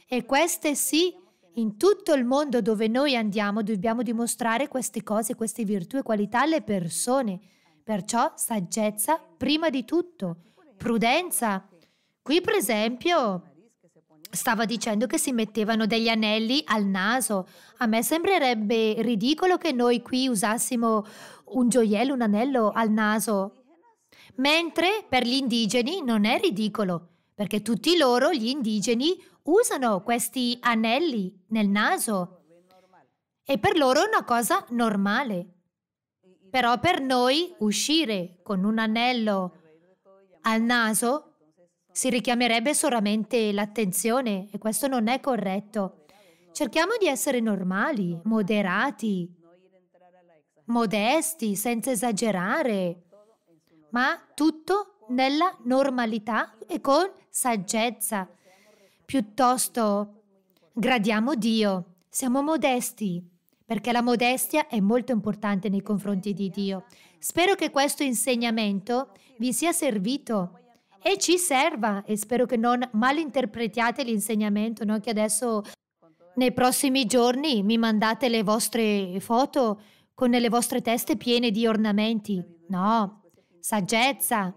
E queste sì, in tutto il mondo dove noi andiamo dobbiamo dimostrare queste cose, queste virtù e qualità alle persone. Perciò saggezza prima di tutto, prudenza. Qui per esempio stava dicendo che si mettevano degli anelli al naso. A me sembrerebbe ridicolo che noi qui usassimo un gioiello, un anello al naso. Mentre per gli indigeni non è ridicolo, perché tutti loro, gli indigeni, usano questi anelli nel naso. E per loro è una cosa normale. Però per noi uscire con un anello al naso si richiamerebbe solamente l'attenzione e questo non è corretto. Cerchiamo di essere normali, moderati. modesti, senza esagerare, ma tutto nella normalità e con saggezza. Piuttosto gradiamo Dio, siamo modesti, perché la modestia è molto importante nei confronti di Dio. Spero che questo insegnamento vi sia servito e ci serva e spero che non malinterpretiate l'insegnamento, no? che adesso nei prossimi giorni mi mandate le vostre foto con le vostre teste piene di ornamenti. No, saggezza.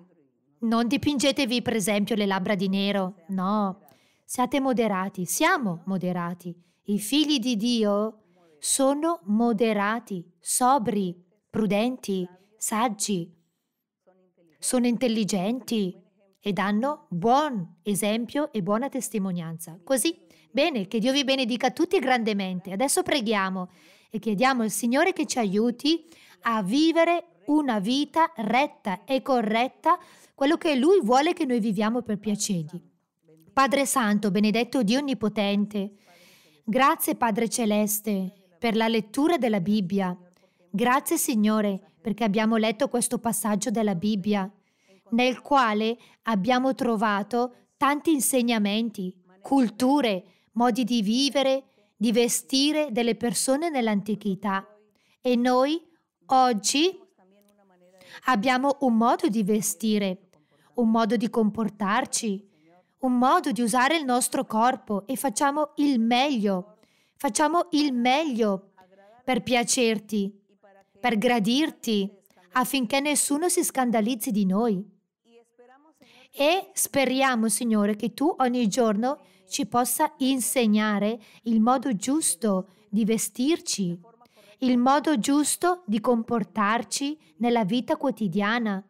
Non dipingetevi per esempio le labbra di nero. No, siate moderati, siamo moderati. I figli di Dio sono moderati, sobri, prudenti, saggi. Sono intelligenti e danno buon esempio e buona testimonianza. Così Bene, che Dio vi benedica tutti grandemente. Adesso preghiamo e chiediamo al Signore che ci aiuti a vivere una vita retta e corretta, quello che Lui vuole che noi viviamo per piacergli. Padre Santo, benedetto Dio Onnipotente, grazie Padre Celeste per la lettura della Bibbia. Grazie Signore perché abbiamo letto questo passaggio della Bibbia nel quale abbiamo trovato tanti insegnamenti, culture, modi di vivere, di vestire delle persone nell'antichità. E noi oggi abbiamo un modo di vestire, un modo di comportarci, un modo di usare il nostro corpo e facciamo il meglio, facciamo il meglio per piacerti, per gradirti, affinché nessuno si scandalizzi di noi. E speriamo, Signore, che tu ogni giorno ci possa insegnare il modo giusto di vestirci, il modo giusto di comportarci nella vita quotidiana,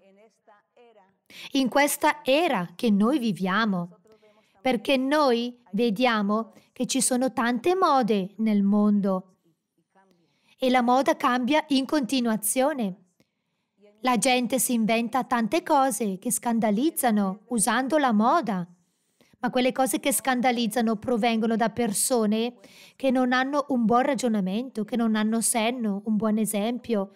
in questa era che noi viviamo, perché noi vediamo che ci sono tante mode nel mondo e la moda cambia in continuazione. La gente si inventa tante cose che scandalizzano usando la moda ma quelle cose che scandalizzano provengono da persone che non hanno un buon ragionamento, che non hanno senno, un buon esempio.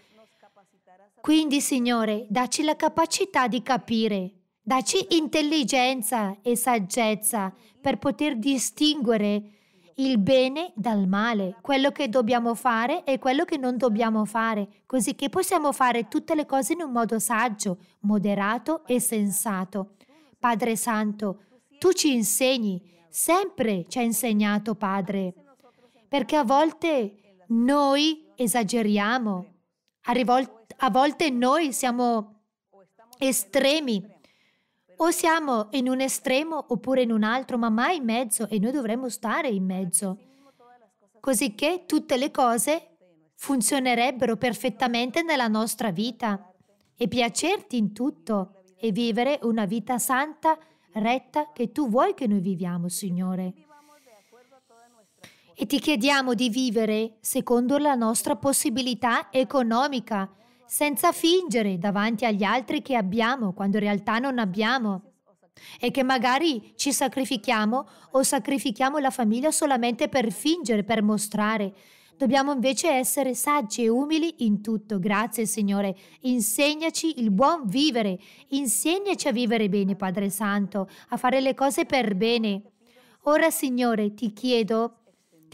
Quindi, Signore, dacci la capacità di capire, dacci intelligenza e saggezza per poter distinguere il bene dal male, quello che dobbiamo fare e quello che non dobbiamo fare, così che possiamo fare tutte le cose in un modo saggio, moderato e sensato. Padre Santo, tu ci insegni, sempre ci hai insegnato, Padre, perché a volte noi esageriamo, a volte noi siamo estremi, o siamo in un estremo oppure in un altro, ma mai in mezzo e noi dovremmo stare in mezzo, così che tutte le cose funzionerebbero perfettamente nella nostra vita e piacerti in tutto e vivere una vita santa retta che tu vuoi che noi viviamo, Signore. E ti chiediamo di vivere secondo la nostra possibilità economica, senza fingere davanti agli altri che abbiamo quando in realtà non abbiamo. E che magari ci sacrifichiamo o sacrifichiamo la famiglia solamente per fingere, per mostrare. Dobbiamo invece essere saggi e umili in tutto. Grazie Signore. Insegnaci il buon vivere. Insegnaci a vivere bene, Padre Santo, a fare le cose per bene. Ora Signore ti chiedo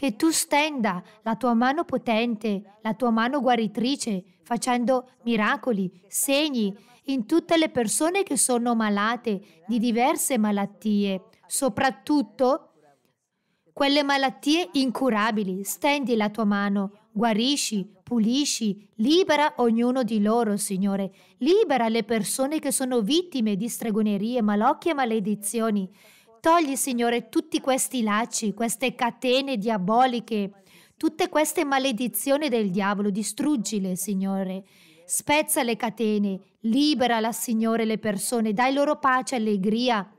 che tu stenda la tua mano potente, la tua mano guaritrice, facendo miracoli, segni in tutte le persone che sono malate di diverse malattie, soprattutto quelle malattie incurabili, stendi la tua mano, guarisci, pulisci, libera ognuno di loro, Signore. Libera le persone che sono vittime di stregonerie, malocchie e maledizioni. Togli, Signore, tutti questi lacci, queste catene diaboliche, tutte queste maledizioni del diavolo, distruggile, Signore. Spezza le catene, liberala, Signore, le persone, dai loro pace e allegria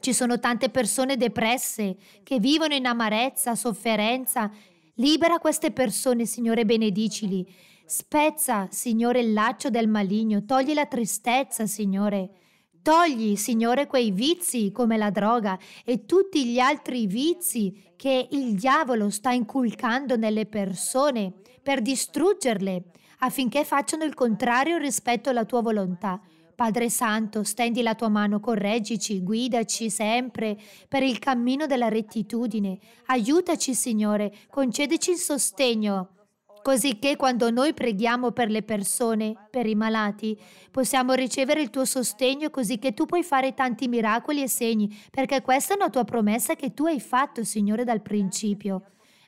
ci sono tante persone depresse che vivono in amarezza, sofferenza. Libera queste persone, Signore, benedicili. Spezza, Signore, il laccio del maligno. Togli la tristezza, Signore. Togli, Signore, quei vizi come la droga e tutti gli altri vizi che il diavolo sta inculcando nelle persone per distruggerle affinché facciano il contrario rispetto alla tua volontà. Padre Santo, stendi la tua mano, correggici, guidaci sempre per il cammino della rettitudine. Aiutaci, Signore, concedici il sostegno così che quando noi preghiamo per le persone, per i malati, possiamo ricevere il tuo sostegno così che tu puoi fare tanti miracoli e segni, perché questa è una tua promessa che tu hai fatto, Signore, dal principio.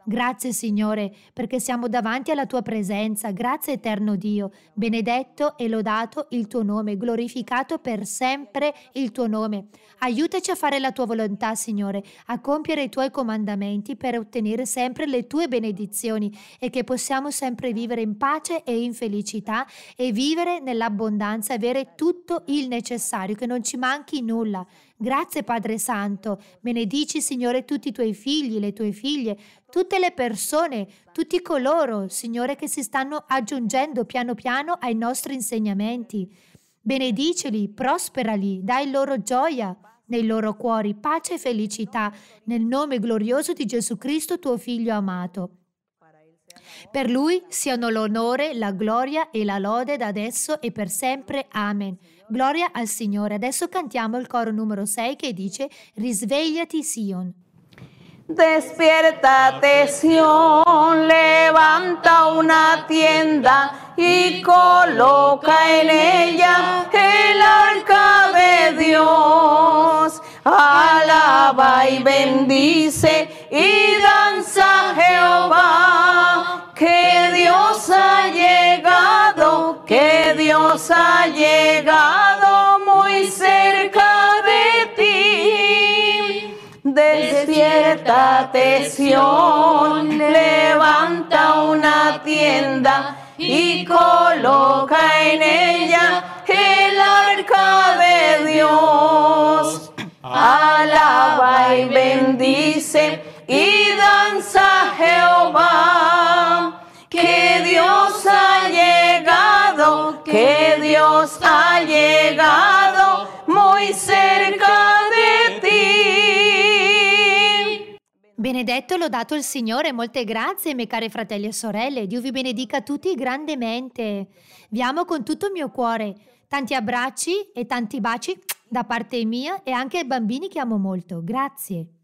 Grazie Signore, perché siamo davanti alla tua presenza. Grazie eterno Dio. Benedetto e lodato il tuo nome, glorificato per sempre il tuo nome. Aiutaci a fare la tua volontà, Signore, a compiere i tuoi comandamenti per ottenere sempre le tue benedizioni e che possiamo sempre vivere in pace e in felicità e vivere nell'abbondanza, avere tutto il necessario, che non ci manchi nulla. Grazie Padre Santo, benedici Signore tutti i tuoi figli, le tue figlie, tutte le persone, tutti coloro, Signore, che si stanno aggiungendo piano piano ai nostri insegnamenti. Benediceli, prosperali, dai loro gioia nei loro cuori, pace e felicità, nel nome glorioso di Gesù Cristo, tuo Figlio amato. Per lui siano l'onore, la gloria e la lode da adesso e per sempre. Amen. Gloria al Signore. Adesso cantiamo il coro numero 6 che dice Risvegliati Sion. Despiértate Sion, levanta una tienda y coloca en ella el arca de Dios. Alaba y bendice y danza Jehová, que Dios ha llegado, que Dios ha llegado muy cerca de ti. Despiértate, Sion, levanta una tienda y coloca en ella el arca de Dios. Alaba y bendice y danza Jehová, que Dios ha llegado muy cerca de ti. Benedetto lodato il Signore, molte grazie, miei cari fratelli e sorelle. Dio vi benedica tutti grandemente. Vi amo con tutto il mio cuore. Tanti abbracci e tanti baci da parte mia e anche ai bambini che amo molto. Grazie.